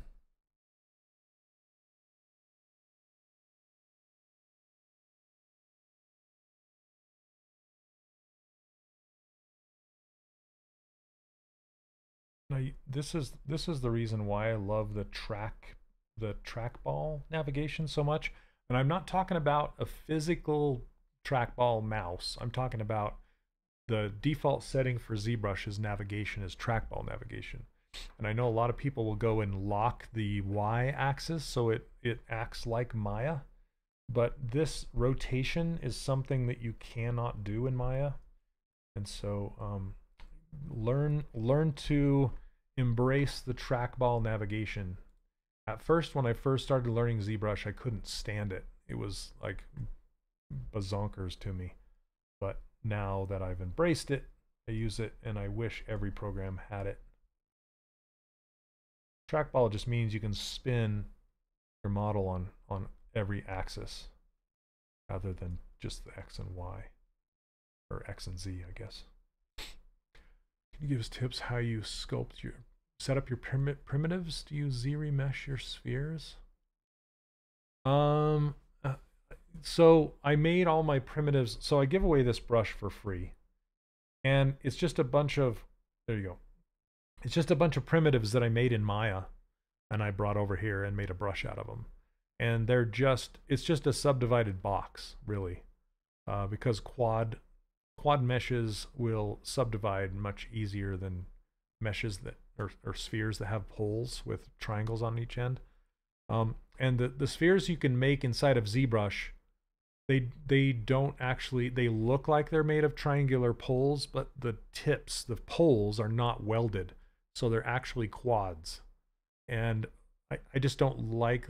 Now, this is this is the reason why I love the track the trackball navigation so much. And I'm not talking about a physical trackball mouse. I'm talking about the default setting for ZBrush's navigation is trackball navigation. And I know a lot of people will go and lock the Y axis so it, it acts like Maya. But this rotation is something that you cannot do in Maya. And so um, learn learn to embrace the trackball navigation. At first, when I first started learning ZBrush, I couldn't stand it. It was like bazonkers to me. But now that I've embraced it, I use it, and I wish every program had it. Trackball just means you can spin your model on, on every axis rather than just the X and Y, or X and Z, I guess. Can you give us tips how you sculpt your, set up your prim primitives? Do you Z-remesh your spheres? Um, uh, so I made all my primitives. So I give away this brush for free. And it's just a bunch of, there you go. It's just a bunch of primitives that I made in Maya. and I brought over here and made a brush out of them. And they're just, it's just a subdivided box, really, uh, because quad quad meshes will subdivide much easier than meshes that or, or spheres that have poles with triangles on each end. Um, and the, the spheres you can make inside of ZBrush, they they don't actually they look like they're made of triangular poles, but the tips, the poles are not welded, so they're actually quads. And I, I just don't like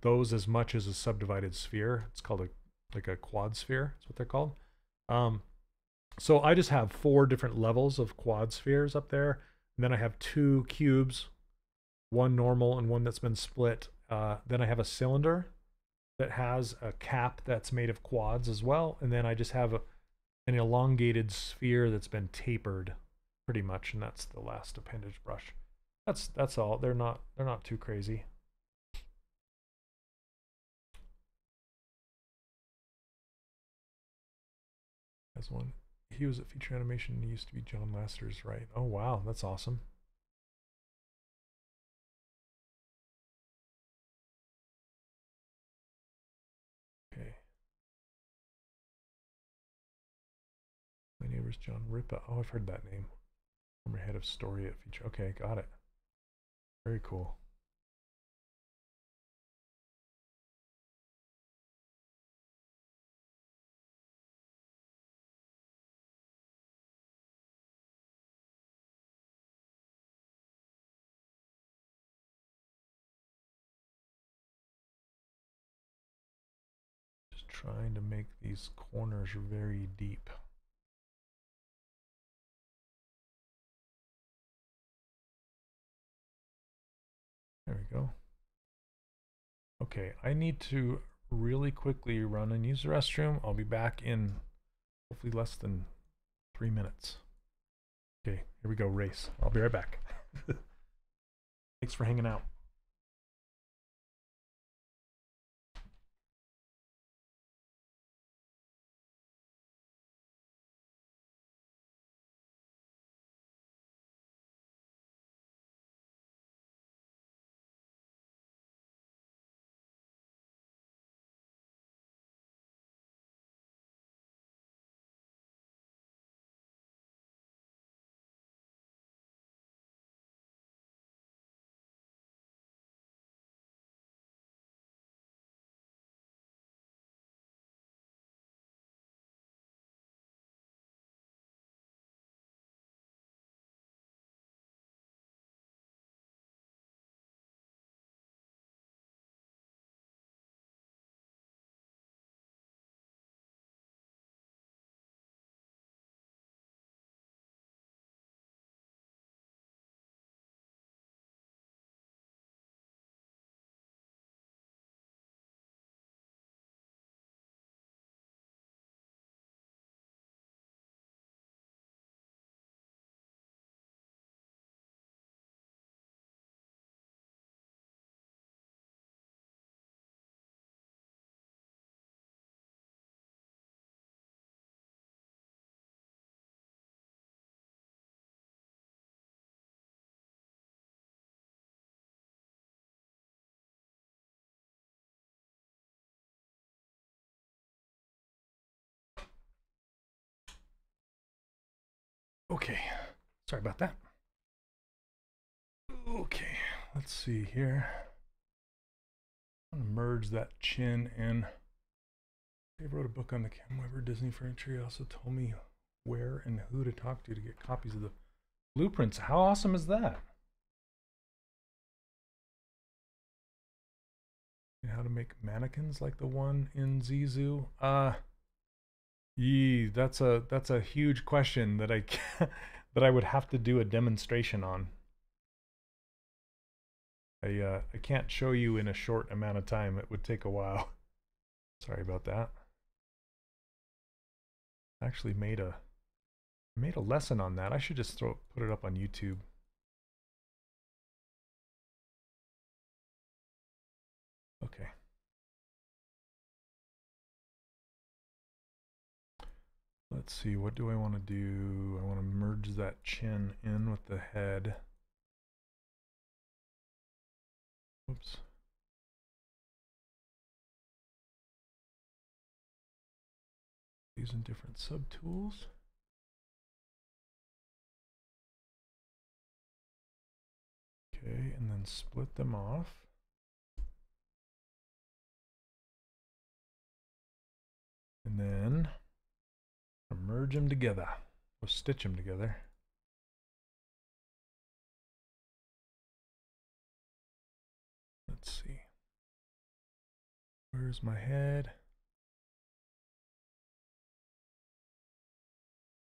those as much as a subdivided sphere. It's called a like a quad sphere. That's what they're called. Um, so I just have four different levels of quad spheres up there. And then I have two cubes, one normal and one that's been split. Uh, then I have a cylinder that has a cap that's made of quads as well. And then I just have a, an elongated sphere that's been tapered pretty much. And that's the last appendage brush. That's, that's all. They're not, they're not too crazy. As one he was at Feature Animation. He used to be John Lasseter's, right? Oh, wow. That's awesome. Okay. My neighbor's John Ripa. Oh, I've heard that name. Former head of story at Feature. Okay, got it. Very cool. Trying to make these corners very deep. There we go. Okay, I need to really quickly run and use the restroom. I'll be back in hopefully less than three minutes. Okay, here we go, race. I'll be right back. Thanks for hanging out. Okay, sorry about that. Okay, let's see here. I'm gonna merge that chin in. They wrote a book on the Kem Weber Disney furniture. He also told me where and who to talk to to get copies of the blueprints. How awesome is that? How to make mannequins like the one in Zizou. Uh, Yee, that's a that's a huge question that I that I would have to do a demonstration on. I uh, I can't show you in a short amount of time. It would take a while. Sorry about that. I actually made a made a lesson on that. I should just throw put it up on YouTube. Okay. Let's see, what do I want to do? I want to merge that chin in with the head. Whoops. Using different subtools. Okay, and then split them off. And then merge them together. We'll stitch them together. Let's see. Where's my head?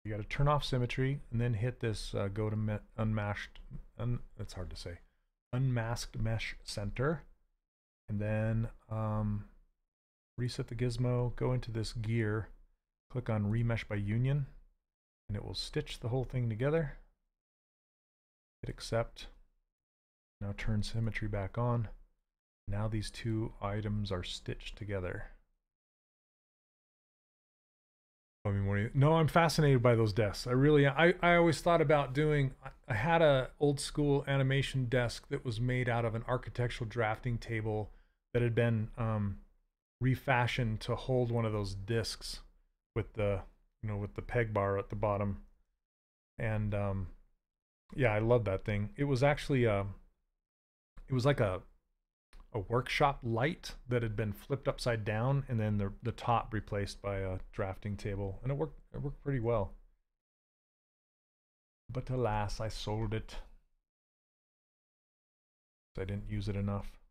You got to turn off symmetry and then hit this uh, go to unmasked, un, it's hard to say, unmasked mesh center. And then um, reset the gizmo, go into this gear, click on remesh by union, and it will stitch the whole thing together. Hit accept. Now turn symmetry back on. Now these two items are stitched together. I mean, no, I'm fascinated by those desks. I really, I, I always thought about doing. I had a old school animation desk that was made out of an architectural drafting table that had been um, refashioned to hold one of those discs with the, you know, with the peg bar at the bottom. And um, yeah, I love that thing. It was actually uh, it was like a a workshop light that had been flipped upside down and then the, the top replaced by a drafting table and it worked it worked pretty well but alas i sold it i didn't use it enough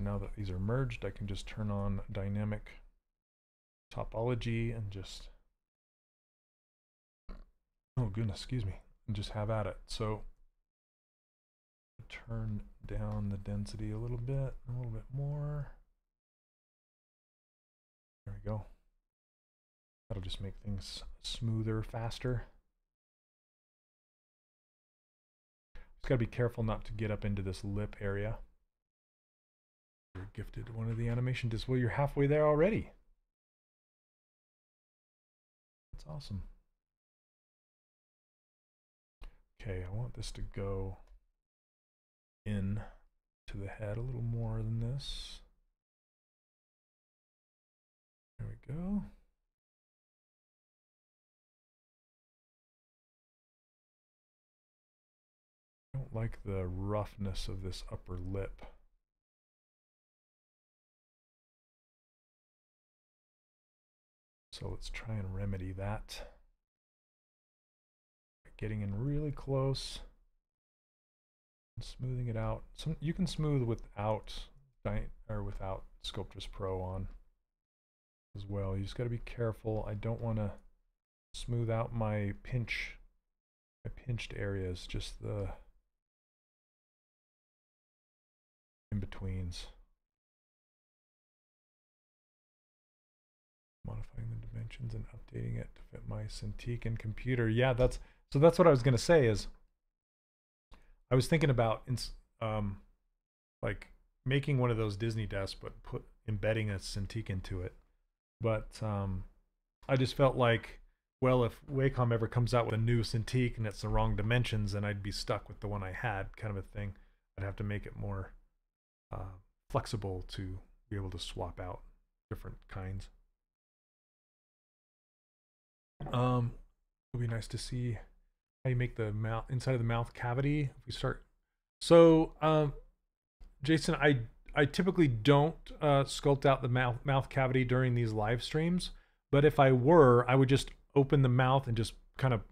now that these are merged i can just turn on dynamic topology and just oh goodness excuse me and just have at it. So turn down the density a little bit, a little bit more. There we go. That'll just make things smoother, faster. Just gotta be careful not to get up into this lip area. You're gifted one of the animation discs. Well, you're halfway there already. That's awesome. Okay, I want this to go in to the head a little more than this. There we go. I don't like the roughness of this upper lip. So let's try and remedy that getting in really close and smoothing it out. Some you can smooth without or without Sculptris Pro on as well. You just got to be careful. I don't want to smooth out my pinch my pinched areas, just the in-betweens. Dimensions and updating it to fit my Cintiq and computer. Yeah, that's so that's what I was going to say is I was thinking about um, like making one of those Disney desks, but put embedding a Cintiq into it. But um, I just felt like, well, if Wacom ever comes out with a new Cintiq and it's the wrong dimensions, then I'd be stuck with the one I had, kind of a thing. I'd have to make it more uh, flexible to be able to swap out different kinds. Um, it would be nice to see how you make the mouth inside of the mouth cavity. If we start, so um, Jason, I I typically don't uh, sculpt out the mouth mouth cavity during these live streams, but if I were, I would just open the mouth and just kind of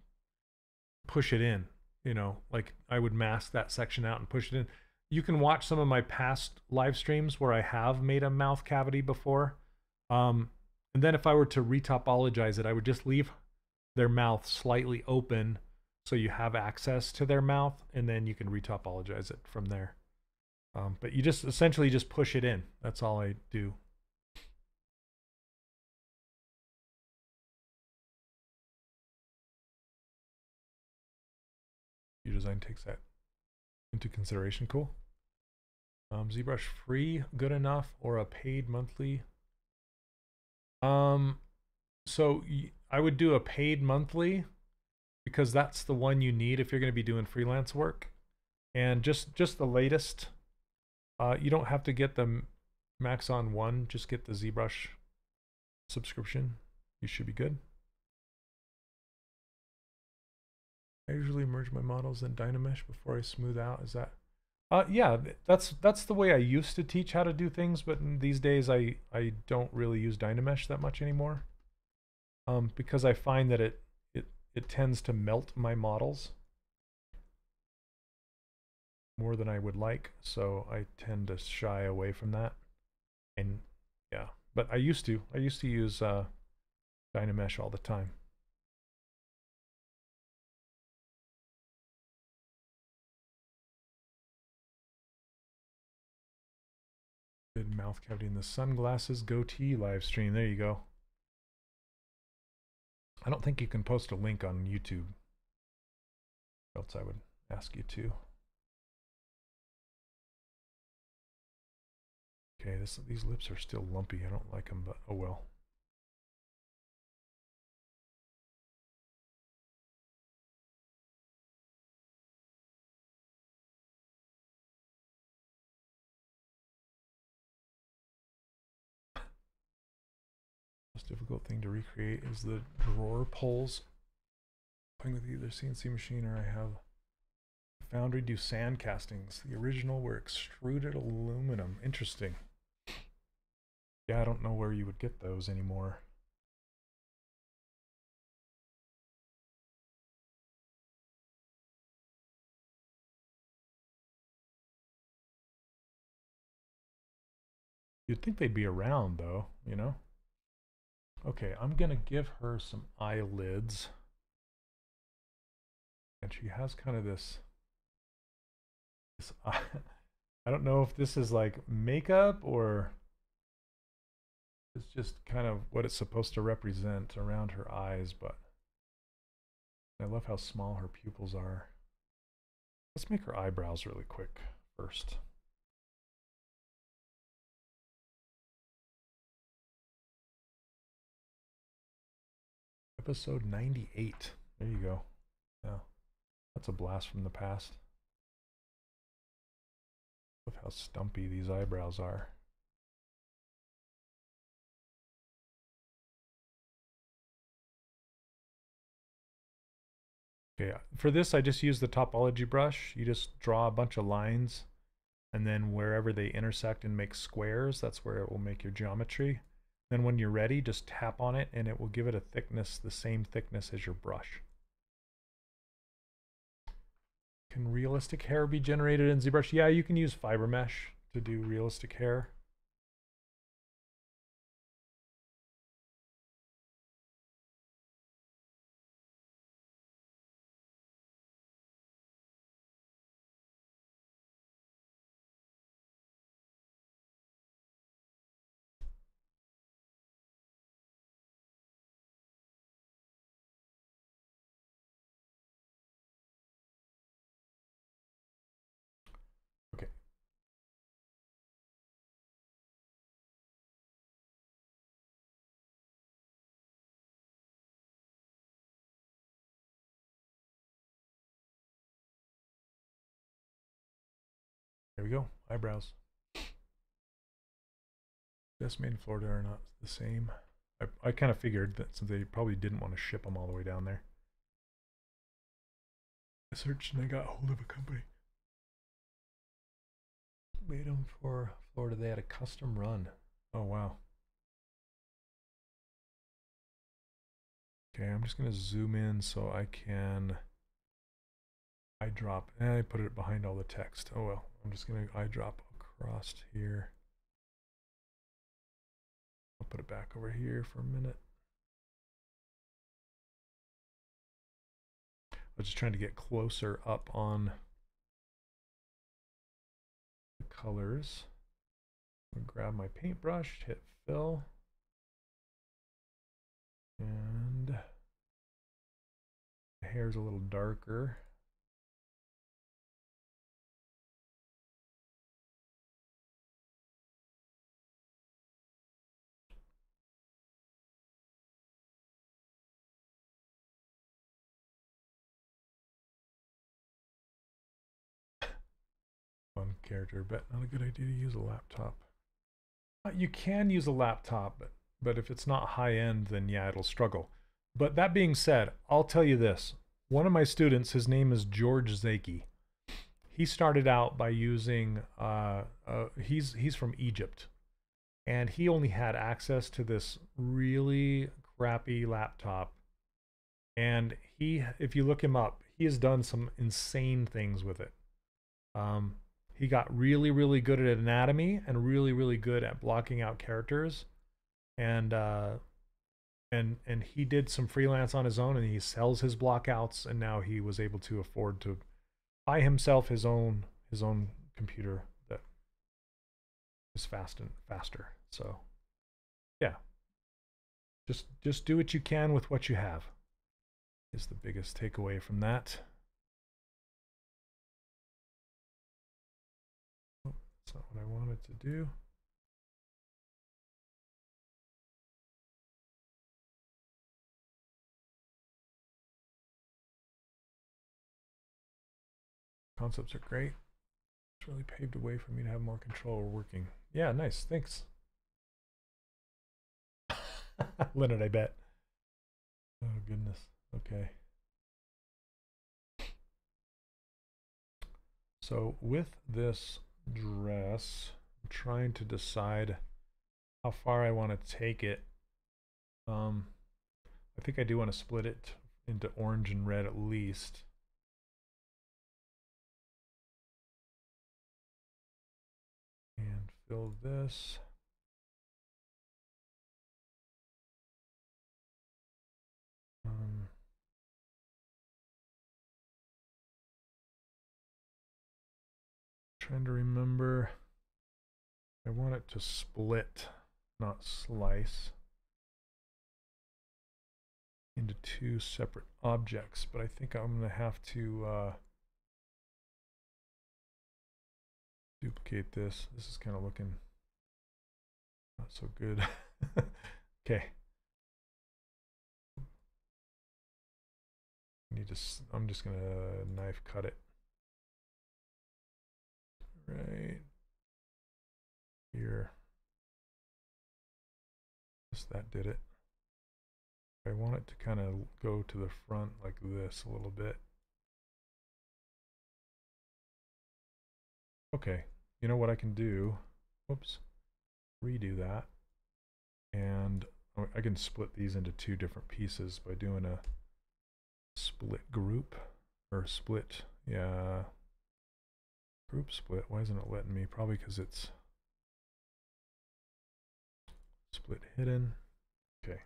push it in. You know, like I would mask that section out and push it in. You can watch some of my past live streams where I have made a mouth cavity before. Um, and then if I were to retopologize it, I would just leave their mouth slightly open so you have access to their mouth and then you can retopologize it from there. Um, but you just essentially just push it in. That's all I do. Your design takes that into consideration. Cool. Um, ZBrush free, good enough, or a paid monthly? Um, so I would do a paid monthly because that's the one you need if you're going to be doing freelance work. And just just the latest. Uh, you don't have to get the Maxon one. Just get the ZBrush subscription. You should be good. I usually merge my models in Dynamesh before I smooth out. Is that? Uh, yeah, that's that's the way I used to teach how to do things, but these days I I don't really use Dynamesh that much anymore. Um, because I find that it it it tends to melt my models more than I would like, so I tend to shy away from that. And yeah, but I used to. I used to use uh, Dynamesh all the time. Mouth cavity in the sunglasses goatee live stream. There you go. I don't think you can post a link on YouTube. Else I would ask you to. Okay, this, these lips are still lumpy. I don't like them, but oh well. Most difficult thing to recreate is the drawer pulls. Playing with either CNC machine or I have Foundry do sand castings. The original were extruded aluminum. Interesting. Yeah, I don't know where you would get those anymore. You'd think they'd be around though, you know? Okay, I'm going to give her some eyelids. And she has kind of this, this I don't know if this is like makeup or it's just kind of what it's supposed to represent around her eyes, but I love how small her pupils are. Let's make her eyebrows really quick first. Episode 98. There you go. Yeah. That's a blast from the past. Look how stumpy these eyebrows are. Okay, for this I just use the topology brush. You just draw a bunch of lines and then wherever they intersect and make squares, that's where it will make your geometry. Then when you're ready, just tap on it and it will give it a thickness, the same thickness as your brush. Can realistic hair be generated in ZBrush? Yeah, you can use fiber mesh to do realistic hair. There we go. Eyebrows. Best made in Florida are not the same. I, I kind of figured that since they probably didn't want to ship them all the way down there. I searched and I got hold of a company. Made them for Florida. They had a custom run. Oh, wow. Okay, I'm just going to zoom in so I can eyedrop. And I put it behind all the text. Oh well. I'm just going to eyedrop across here. I'll put it back over here for a minute. I was just trying to get closer up on the colors. grab my paintbrush, hit fill, and the hair's a little darker. Character, but not a good idea to use a laptop. Uh, you can use a laptop, but, but if it's not high end, then yeah, it'll struggle. But that being said, I'll tell you this. One of my students, his name is George Zaki. He started out by using, uh, uh, he's, he's from Egypt. And he only had access to this really crappy laptop. And he, if you look him up, he has done some insane things with it. Um, he got really, really good at anatomy and really, really good at blocking out characters. And uh, and and he did some freelance on his own, and he sells his blockouts. And now he was able to afford to buy himself his own his own computer that is fast and faster. So, yeah, just just do what you can with what you have. Is the biggest takeaway from that. That's not what I wanted to do. Concepts are great. It's really paved a way for me to have more control working. Yeah, nice. Thanks. Leonard, I bet. Oh, goodness. Okay. So with this dress, I'm trying to decide how far I want to take it. Um, I think I do want to split it into orange and red at least. And fill this. Trying to remember. I want it to split, not slice, into two separate objects, but I think I'm going to have to uh, duplicate this. This is kind of looking not so good. okay. Need to, I'm just going to knife cut it right here. Yes, that did it. I want it to kind of go to the front like this a little bit. Okay, you know what I can do? Oops, redo that. And I can split these into two different pieces by doing a split group or split, yeah, Group split. Why isn't it letting me? Probably because it's split hidden. Okay.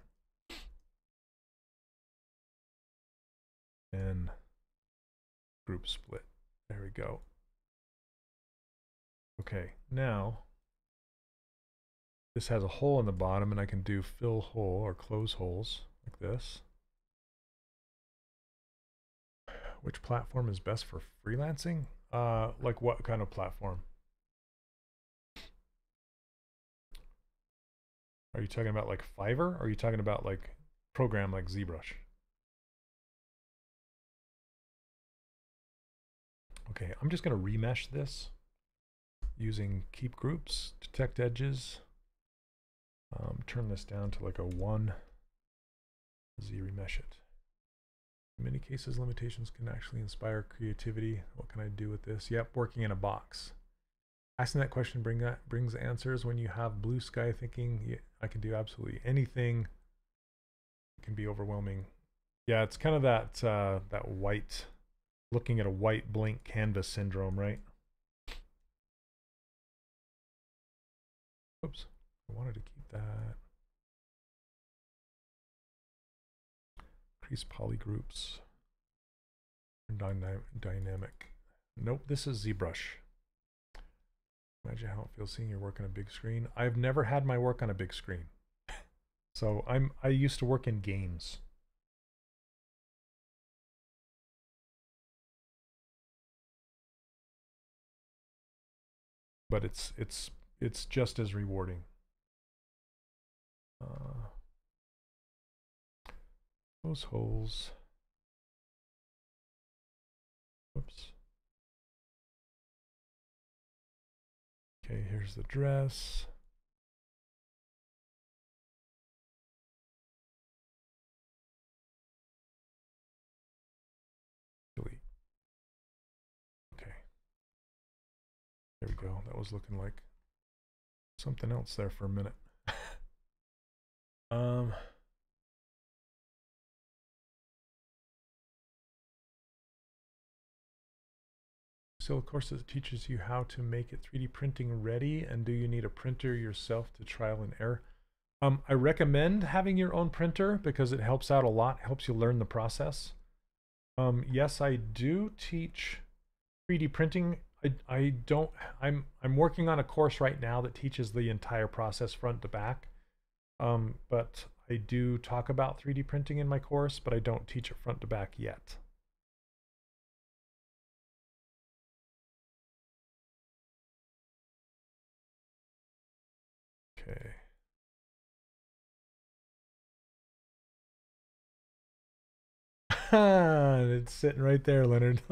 And group split. There we go. Okay, now this has a hole in the bottom and I can do fill hole or close holes like this. Which platform is best for freelancing? Uh, like what kind of platform? Are you talking about like Fiverr? Or are you talking about like program like ZBrush? Okay, I'm just going to remesh this using keep groups, detect edges, um, turn this down to like a 1, Z remesh it. In many cases, limitations can actually inspire creativity. What can I do with this? Yep, working in a box. Asking that question bring that brings answers when you have blue sky thinking I can do absolutely anything. It can be overwhelming. Yeah, it's kind of that uh, that white, looking at a white blank canvas syndrome, right? Oops, I wanted to keep that. Increase polygroups. Dyna dynamic. Nope, this is ZBrush. Imagine how it feels seeing your work on a big screen. I've never had my work on a big screen. So I'm I used to work in games. But it's it's it's just as rewarding. Uh, those holes. Whoops. Okay, here's the dress. Delete. Okay. There we go. That was looking like something else there for a minute. um So of course it teaches you how to make it 3D printing ready and do you need a printer yourself to trial and error? Um, I recommend having your own printer because it helps out a lot, helps you learn the process. Um, yes, I do teach 3D printing. I, I don't, I'm, I'm working on a course right now that teaches the entire process front to back. Um, but I do talk about 3D printing in my course, but I don't teach it front to back yet. it's sitting right there, Leonard.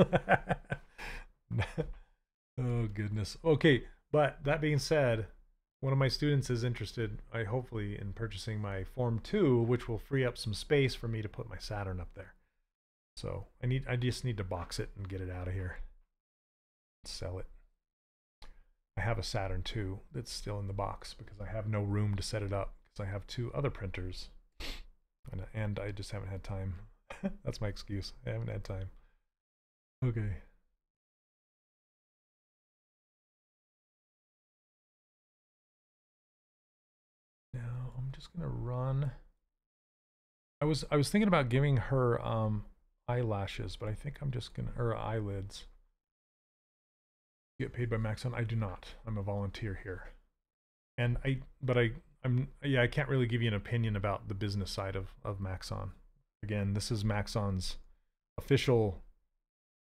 oh goodness. Okay, but that being said, one of my students is interested, I hopefully, in purchasing my Form 2, which will free up some space for me to put my Saturn up there. So I need I just need to box it and get it out of here. Sell it. I have a Saturn 2 that's still in the box because I have no room to set it up because I have two other printers and, and I just haven't had time. that's my excuse. I haven't had time. Okay. Now I'm just gonna run. I was I was thinking about giving her um eyelashes, but I think I'm just gonna or eyelids get paid by Maxon? I do not. I'm a volunteer here. And I, but I, I'm, yeah, I can't really give you an opinion about the business side of, of Maxon. Again, this is Maxon's official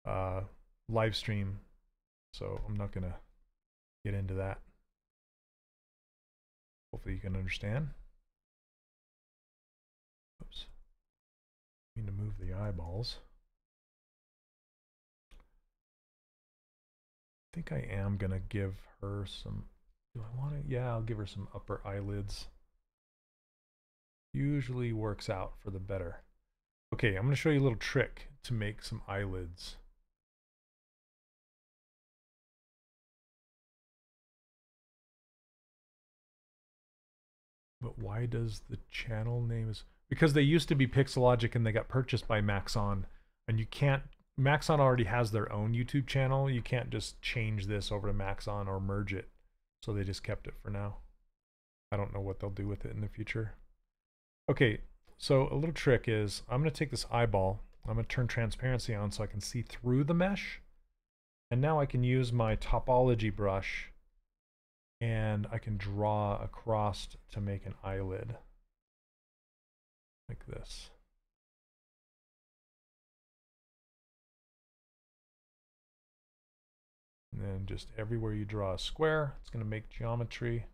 uh, live stream, so I'm not going to get into that. Hopefully you can understand. Oops. I need to move the eyeballs. I think I am going to give her some, do I want to? Yeah, I'll give her some upper eyelids. Usually works out for the better. Okay, I'm going to show you a little trick to make some eyelids. But why does the channel name is because they used to be Pixologic and they got purchased by Maxon and you can't Maxon already has their own YouTube channel. You can't just change this over to Maxon or merge it. So they just kept it for now. I don't know what they'll do with it in the future. Okay, so a little trick is I'm going to take this eyeball. I'm going to turn transparency on so I can see through the mesh. And now I can use my topology brush and I can draw across to make an eyelid like this. And then just everywhere you draw a square, it's going to make geometry.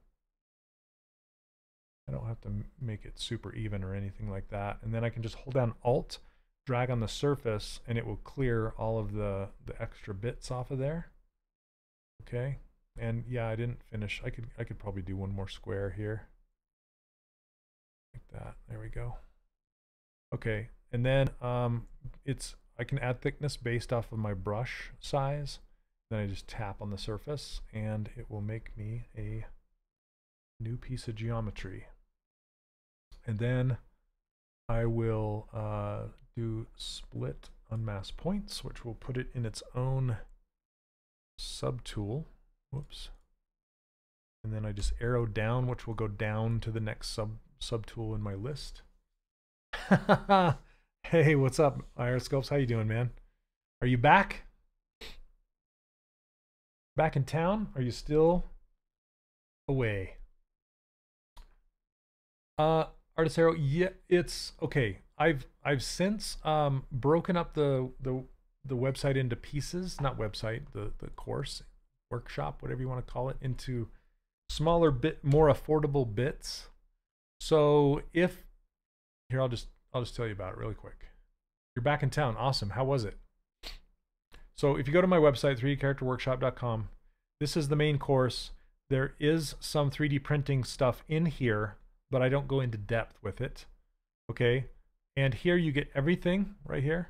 I don't have to make it super even or anything like that. And then I can just hold down Alt, drag on the surface, and it will clear all of the, the extra bits off of there. Okay. And yeah, I didn't finish. I could I could probably do one more square here. Like that. There we go. Okay. And then um, it's I can add thickness based off of my brush size. Then I just tap on the surface and it will make me a new piece of geometry. And then I will uh, do split unmask points, which will put it in its own subtool. Whoops. And then I just arrow down, which will go down to the next sub subtool in my list. hey, what's up, Iroscopes? How you doing, man? Are you back? back in town? Are you still away? Uh, Artisero, yeah, it's okay. I've I've since um broken up the the the website into pieces, not website, the the course, workshop, whatever you want to call it, into smaller bit more affordable bits. So if here I'll just I'll just tell you about it really quick. You're back in town. Awesome. How was it? So if you go to my website, 3dcharacterworkshop.com, this is the main course. there is some 3D printing stuff in here, but I don't go into depth with it. Okay. And here you get everything right here.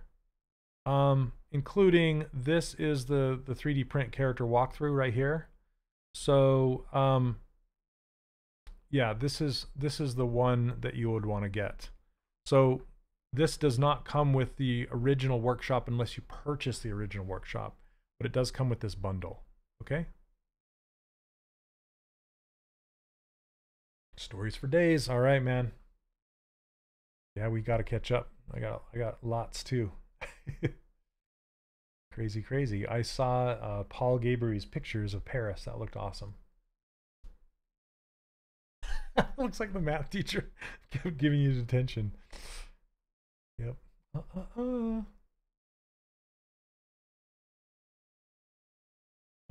Um, including this is the, the 3D print character walkthrough right here. So, um, yeah, this is, this is the one that you would want to get. So this does not come with the original workshop unless you purchase the original workshop, but it does come with this bundle. Okay. Stories for days. All right, man. Yeah, we got to catch up. I got I got lots too. crazy, crazy. I saw uh, Paul Gaboury's pictures of Paris. That looked awesome. Looks like the math teacher kept giving you detention. Yep. Uh, uh, uh.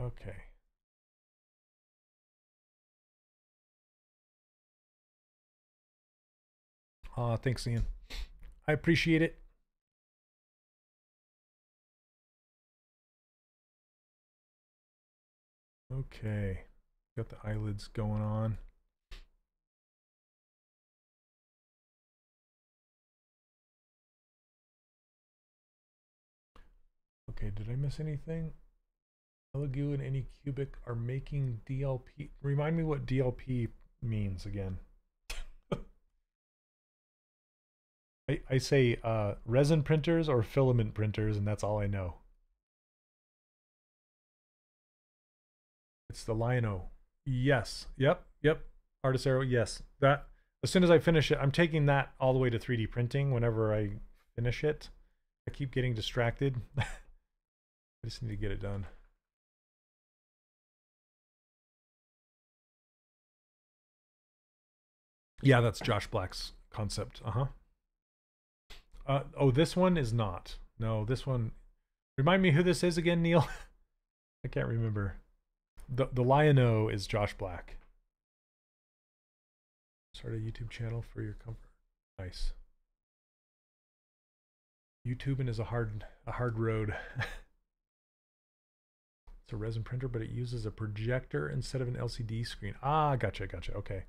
Okay. Uh, thanks, Ian. I appreciate it. Okay. Got the eyelids going on. Okay, did I miss anything? Elegoo and Anycubic are making DLP. Remind me what DLP means again. I, I say uh, resin printers or filament printers, and that's all I know. It's the Lion-O. Yes. Yep. Yep. Artist Arrow. Yes. That. As soon as I finish it, I'm taking that all the way to 3D printing. Whenever I finish it, I keep getting distracted. I just need to get it done. Yeah, that's Josh Black's concept. Uh-huh. Uh oh, this one is not. No, this one. Remind me who this is again, Neil. I can't remember. The the Lion-O is Josh Black. Start a YouTube channel for your comfort. Nice. YouTubing is a hard a hard road. it's a resin printer, but it uses a projector instead of an LCD screen. Ah, gotcha, gotcha. Okay.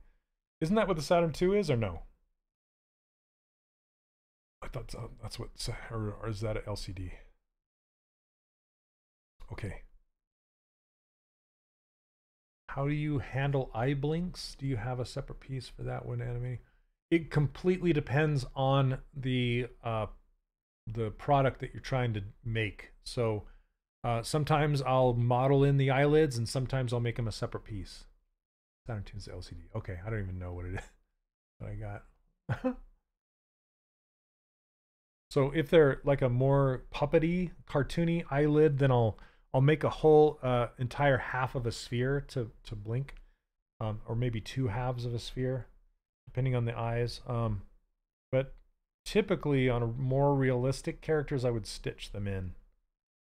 Isn't that what the Saturn 2 is, or no? I thought that's what, or, or is that an LCD? Okay. How do you handle eye blinks? Do you have a separate piece for that one, animating? It completely depends on the uh, the product that you're trying to make. So uh, sometimes I'll model in the eyelids, and sometimes I'll make them a separate piece. Saturn 2's LCD. Okay, I don't even know what it is. What I got. so if they're like a more puppety, cartoony eyelid, then I'll I'll make a whole uh, entire half of a sphere to to blink, um, or maybe two halves of a sphere, depending on the eyes. Um, but typically on a more realistic characters, I would stitch them in,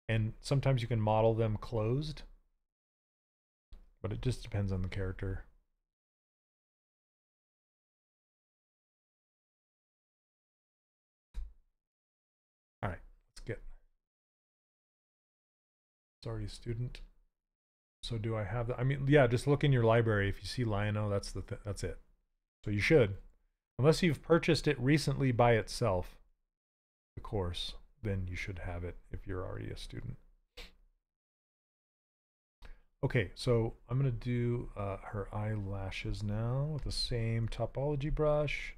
and sometimes you can model them closed. But it just depends on the character. Already student. So do I have that? I mean, yeah, just look in your library. If you see Lion-O, that's the th that's it. So you should, unless you've purchased it recently by itself, the course, then you should have it if you're already a student. Okay, so I'm gonna do uh, her eyelashes now with the same topology brush.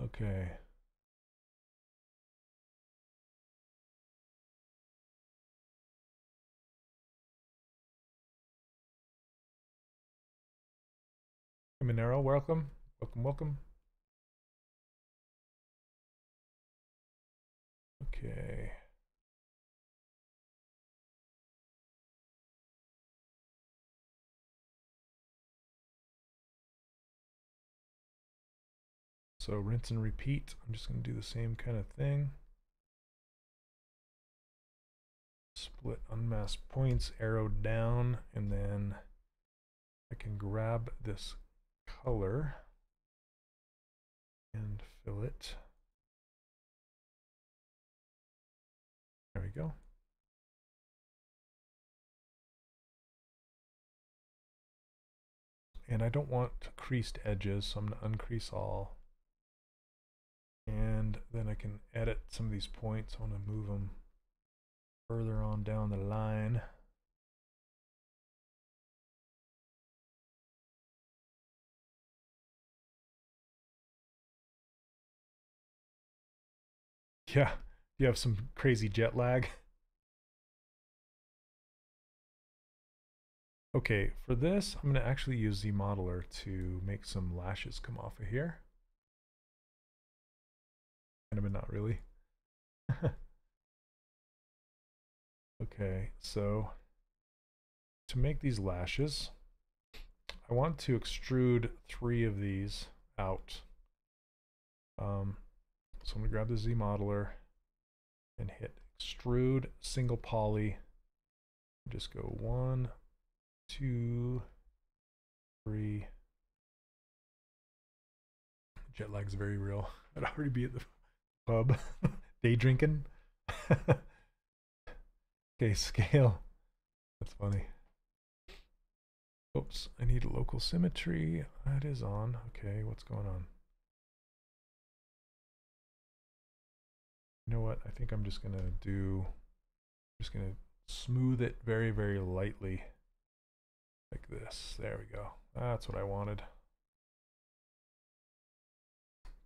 Okay. Monero, welcome. Welcome, welcome. Okay. So rinse and repeat. I'm just going to do the same kind of thing. Split unmask points, arrow down, and then I can grab this color and fill it. There we go. And I don't want creased edges, so I'm going to uncrease all. And then I can edit some of these points. I want to move them further on down the line. Yeah, you have some crazy jet lag. Okay, for this, I'm going to actually use the modeler to make some lashes come off of here. Kind of, but not really. okay, so to make these lashes, I want to extrude three of these out. Um, so I'm going to grab the ZModeler and hit extrude single poly. Just go one, two, three. Jet lag's very real. I'd already be at the pub, day drinking. okay, scale. That's funny. Oops, I need local symmetry. That is on. Okay, what's going on? You know what? I think I'm just to do, I'm just to smooth it very, very lightly. Like this. There we go. That's what I wanted.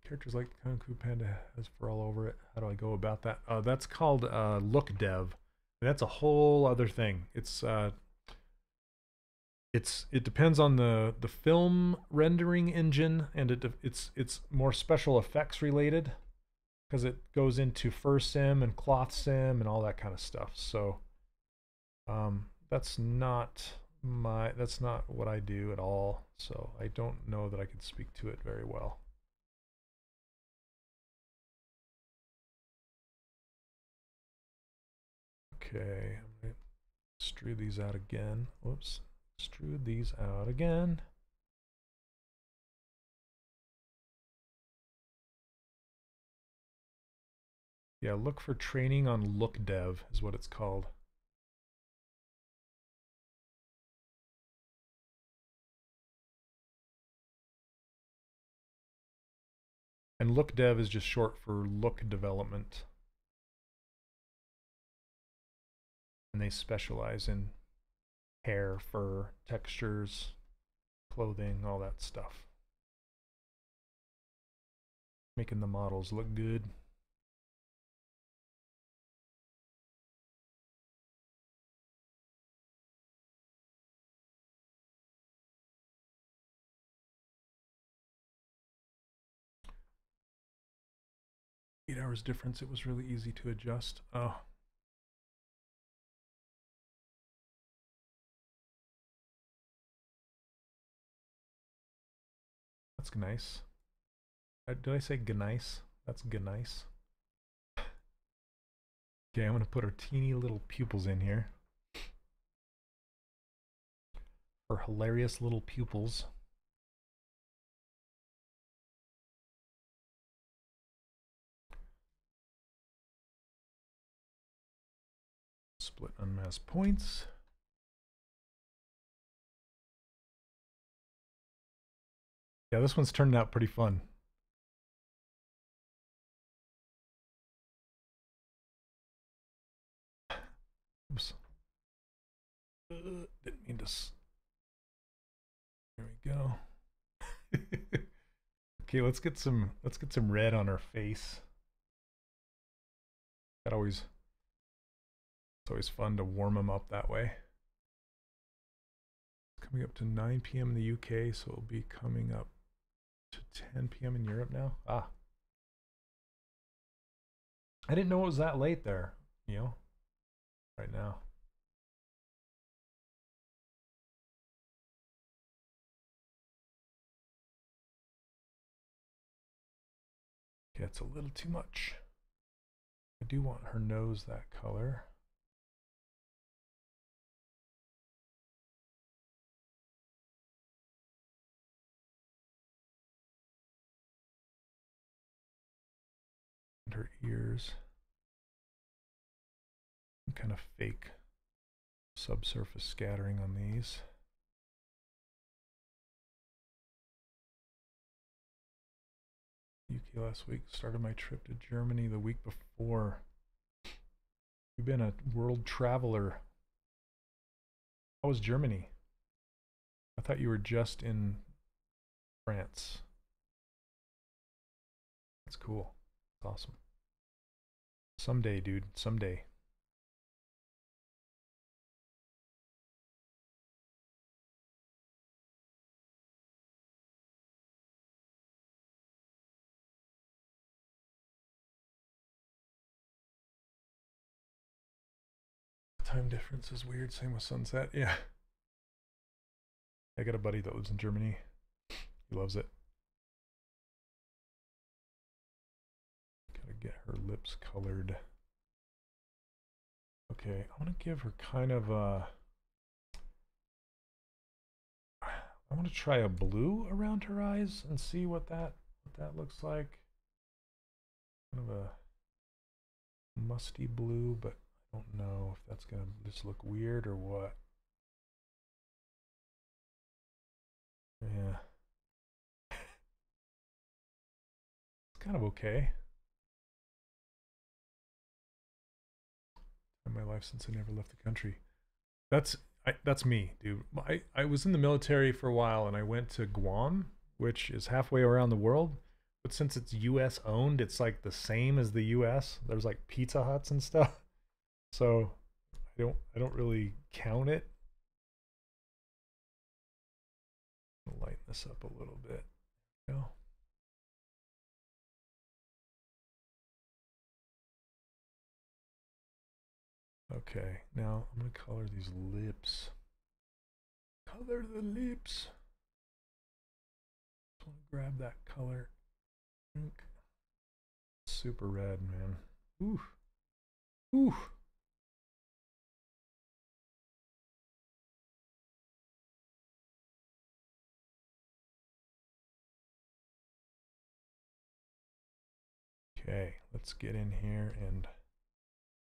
Characters like Kung Fu Panda has for all over it. How do I go about that? Uh, that's called uh, look dev. That's a whole other thing. It's uh, it's it depends on the the film rendering engine, and it it's it's more special effects related because it goes into fur sim and cloth sim and all that kind of stuff. So um, that's not my that's not what I do at all. So I don't know that I could speak to it very well. Okay, I'm to strew these out again. Whoops, strew these out again. Yeah, look for training on look dev is what it's called. And look dev is just short for look development. And they specialize in hair, fur, textures, clothing, all that stuff. Making the models look good. Eight hours difference, it was really easy to adjust. Oh. That's nice. Uh, did I say nice? That's nice. Okay, I'm going to put our teeny little pupils in here. Her hilarious little pupils. Split unmasked points. Yeah, this one's turned out pretty fun. Oops. Uh, didn't mean to. There we go. okay, let's get some. Let's get some red on our face. That always it's always fun to warm them up that way. It's coming up to 9 p.m. in the UK, so it'll be coming up to 10 p.m. in Europe now. Ah. I didn't know it was that late there, you know, right now. Okay, a little too much. I do want her nose that color. her ears. Some kind of fake subsurface scattering on these. UK last week, started my trip to Germany the week before. You've been a world traveler. How was Germany? I thought you were just in France. That's cool. That's awesome. Someday, dude. Someday. Time difference is weird. Same with sunset. Yeah. I got a buddy that lives in Germany. He loves it. Get her lips colored. Okay, I'm gonna give her kind of a. I want to try a blue around her eyes and see what that what that looks like. Kind of a musty blue, but I don't know if that's gonna just look weird or what. Yeah. It's kind of okay. In my life since I never left the country. That's I, that's me, dude. I, I was in the military for a while and I went to Guam, which is halfway around the world. But since it's US owned, it's like the same as the US. There's like Pizza Huts and stuff. So I don't I don't really count it. I'll lighten this up a little bit. Go. Okay, now I'm going to color these lips. Color the lips. Just want to grab that color. Super red, man. Ooh. Ooh. Okay, let's get in here and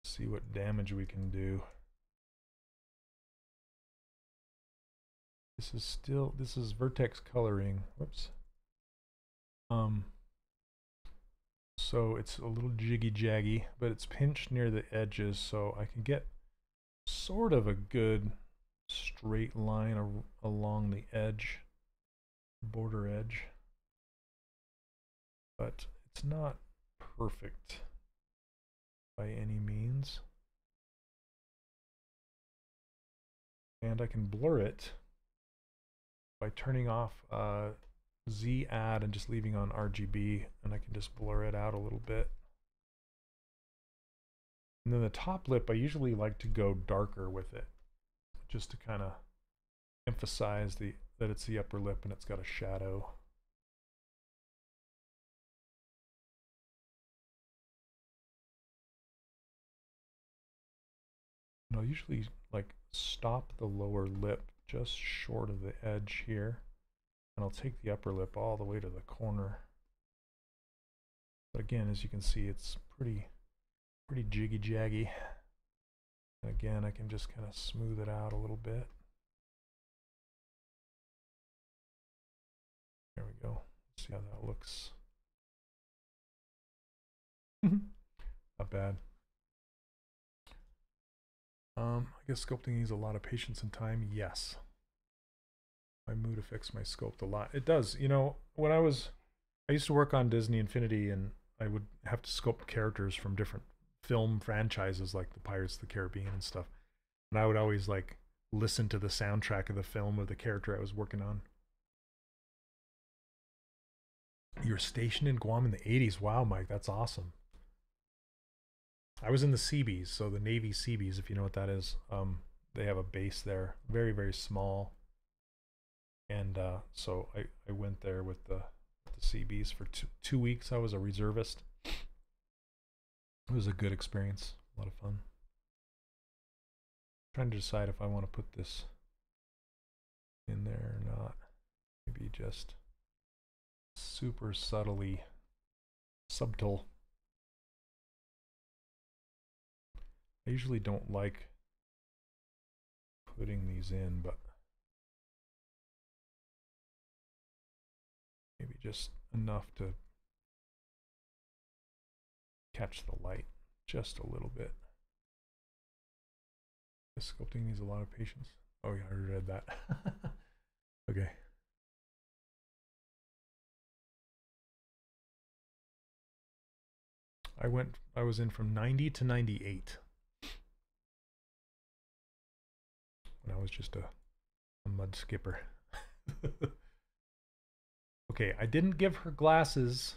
see what damage we can do. This is still, this is vertex coloring. Whoops. Um, so it's a little jiggy jaggy, but it's pinched near the edges, so I can get sort of a good straight line along the edge, border edge. But it's not perfect by any means. And I can blur it by turning off uh, Z add and just leaving on RGB and I can just blur it out a little bit. And then the top lip, I usually like to go darker with it just to kind of emphasize the that it's the upper lip and it's got a shadow. And I'll usually like stop the lower lip just short of the edge here. And I'll take the upper lip all the way to the corner. But again, as you can see, it's pretty, pretty jiggy jaggy. And again, I can just kind of smooth it out a little bit. There we go. See how that looks. Not bad. Um, I guess sculpting needs a lot of patience and time. Yes. My mood affects my sculpt a lot. It does. You know, when I was, I used to work on Disney Infinity and I would have to sculpt characters from different film franchises like the Pirates of the Caribbean and stuff. And I would always like listen to the soundtrack of the film of the character I was working on. You're stationed in Guam in the 80s. Wow, Mike, that's awesome. I was in the Seabees, so the Navy Seabees, if you know what that is. Um, they have a base there, very very small. And uh, so I, I went there with the the Seabees for two two weeks. I was a reservist. It was a good experience, a lot of fun. trying to decide if I want to put this in there or not. Maybe just super subtly subtle I usually don't like putting these in, but maybe just enough to catch the light just a little bit. The sculpting needs a lot of patience. Oh yeah, I read that. okay. I went I was in from 90 to 98. When I was just a, a mud skipper. okay, I didn't give her glasses,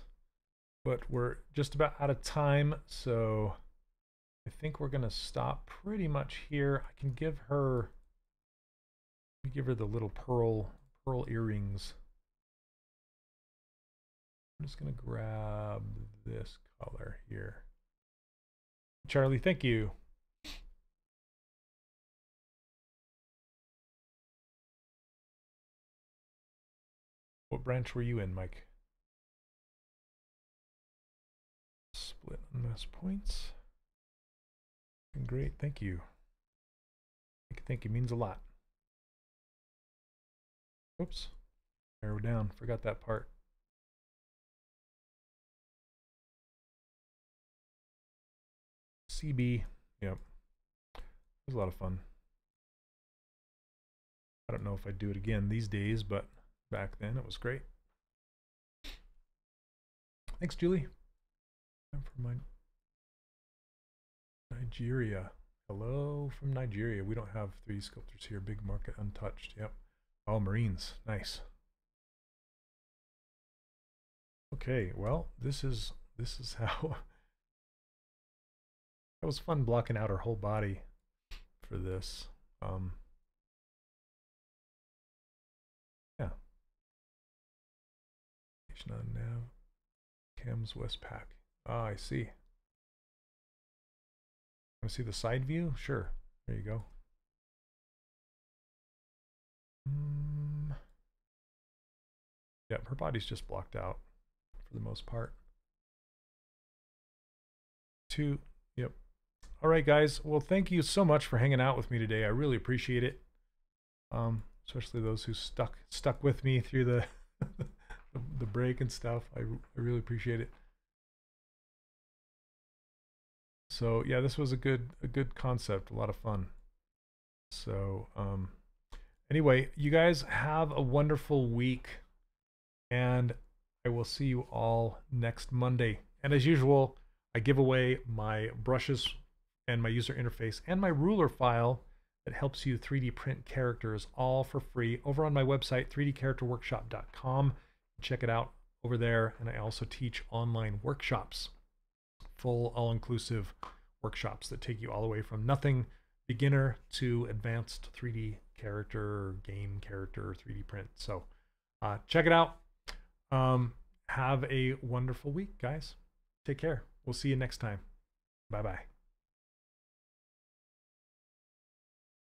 but we're just about out of time, so I think we're gonna stop pretty much here. I can give her give her the little pearl pearl earrings. I'm just gonna grab this color here. Charlie, thank you. What branch were you in, Mike? Split unmasked points. Great, thank you. Thank you, thank you, means a lot. Oops, arrow down, forgot that part. CB, yep, it was a lot of fun. I don't know if I'd do it again these days, but back then it was great. Thanks, Julie. Time for my Nigeria. Hello from Nigeria. We don't have 3D sculptors here. Big market untouched. Yep. Oh, Marines. Nice. Okay, well, this is this is how That was fun blocking out her whole body for this. Um On nav. Cams Westpac. Ah, I see. Want to see the side view? Sure. There you go. Mm. Yep, her body's just blocked out for the most part. Two. Yep. All right, guys. Well, thank you so much for hanging out with me today. I really appreciate it. Um, especially those who stuck stuck with me through the the, break and stuff. I, I really appreciate it. So yeah, this was a good a good concept, a lot of fun. So um, anyway, you guys have a wonderful week, and I will see you all next Monday. And as usual, I give away my brushes and my user interface and my ruler file that helps you 3D print characters all for free over on my website 3dcharacterworkshop.com. Check it out over there, and I also teach online workshops full all-inclusive workshops that take you all the way from nothing beginner to advanced 3D character, game character, 3D print. So uh, check it out. Um, have a wonderful week, guys. Take care. We'll see you next time. Bye bye.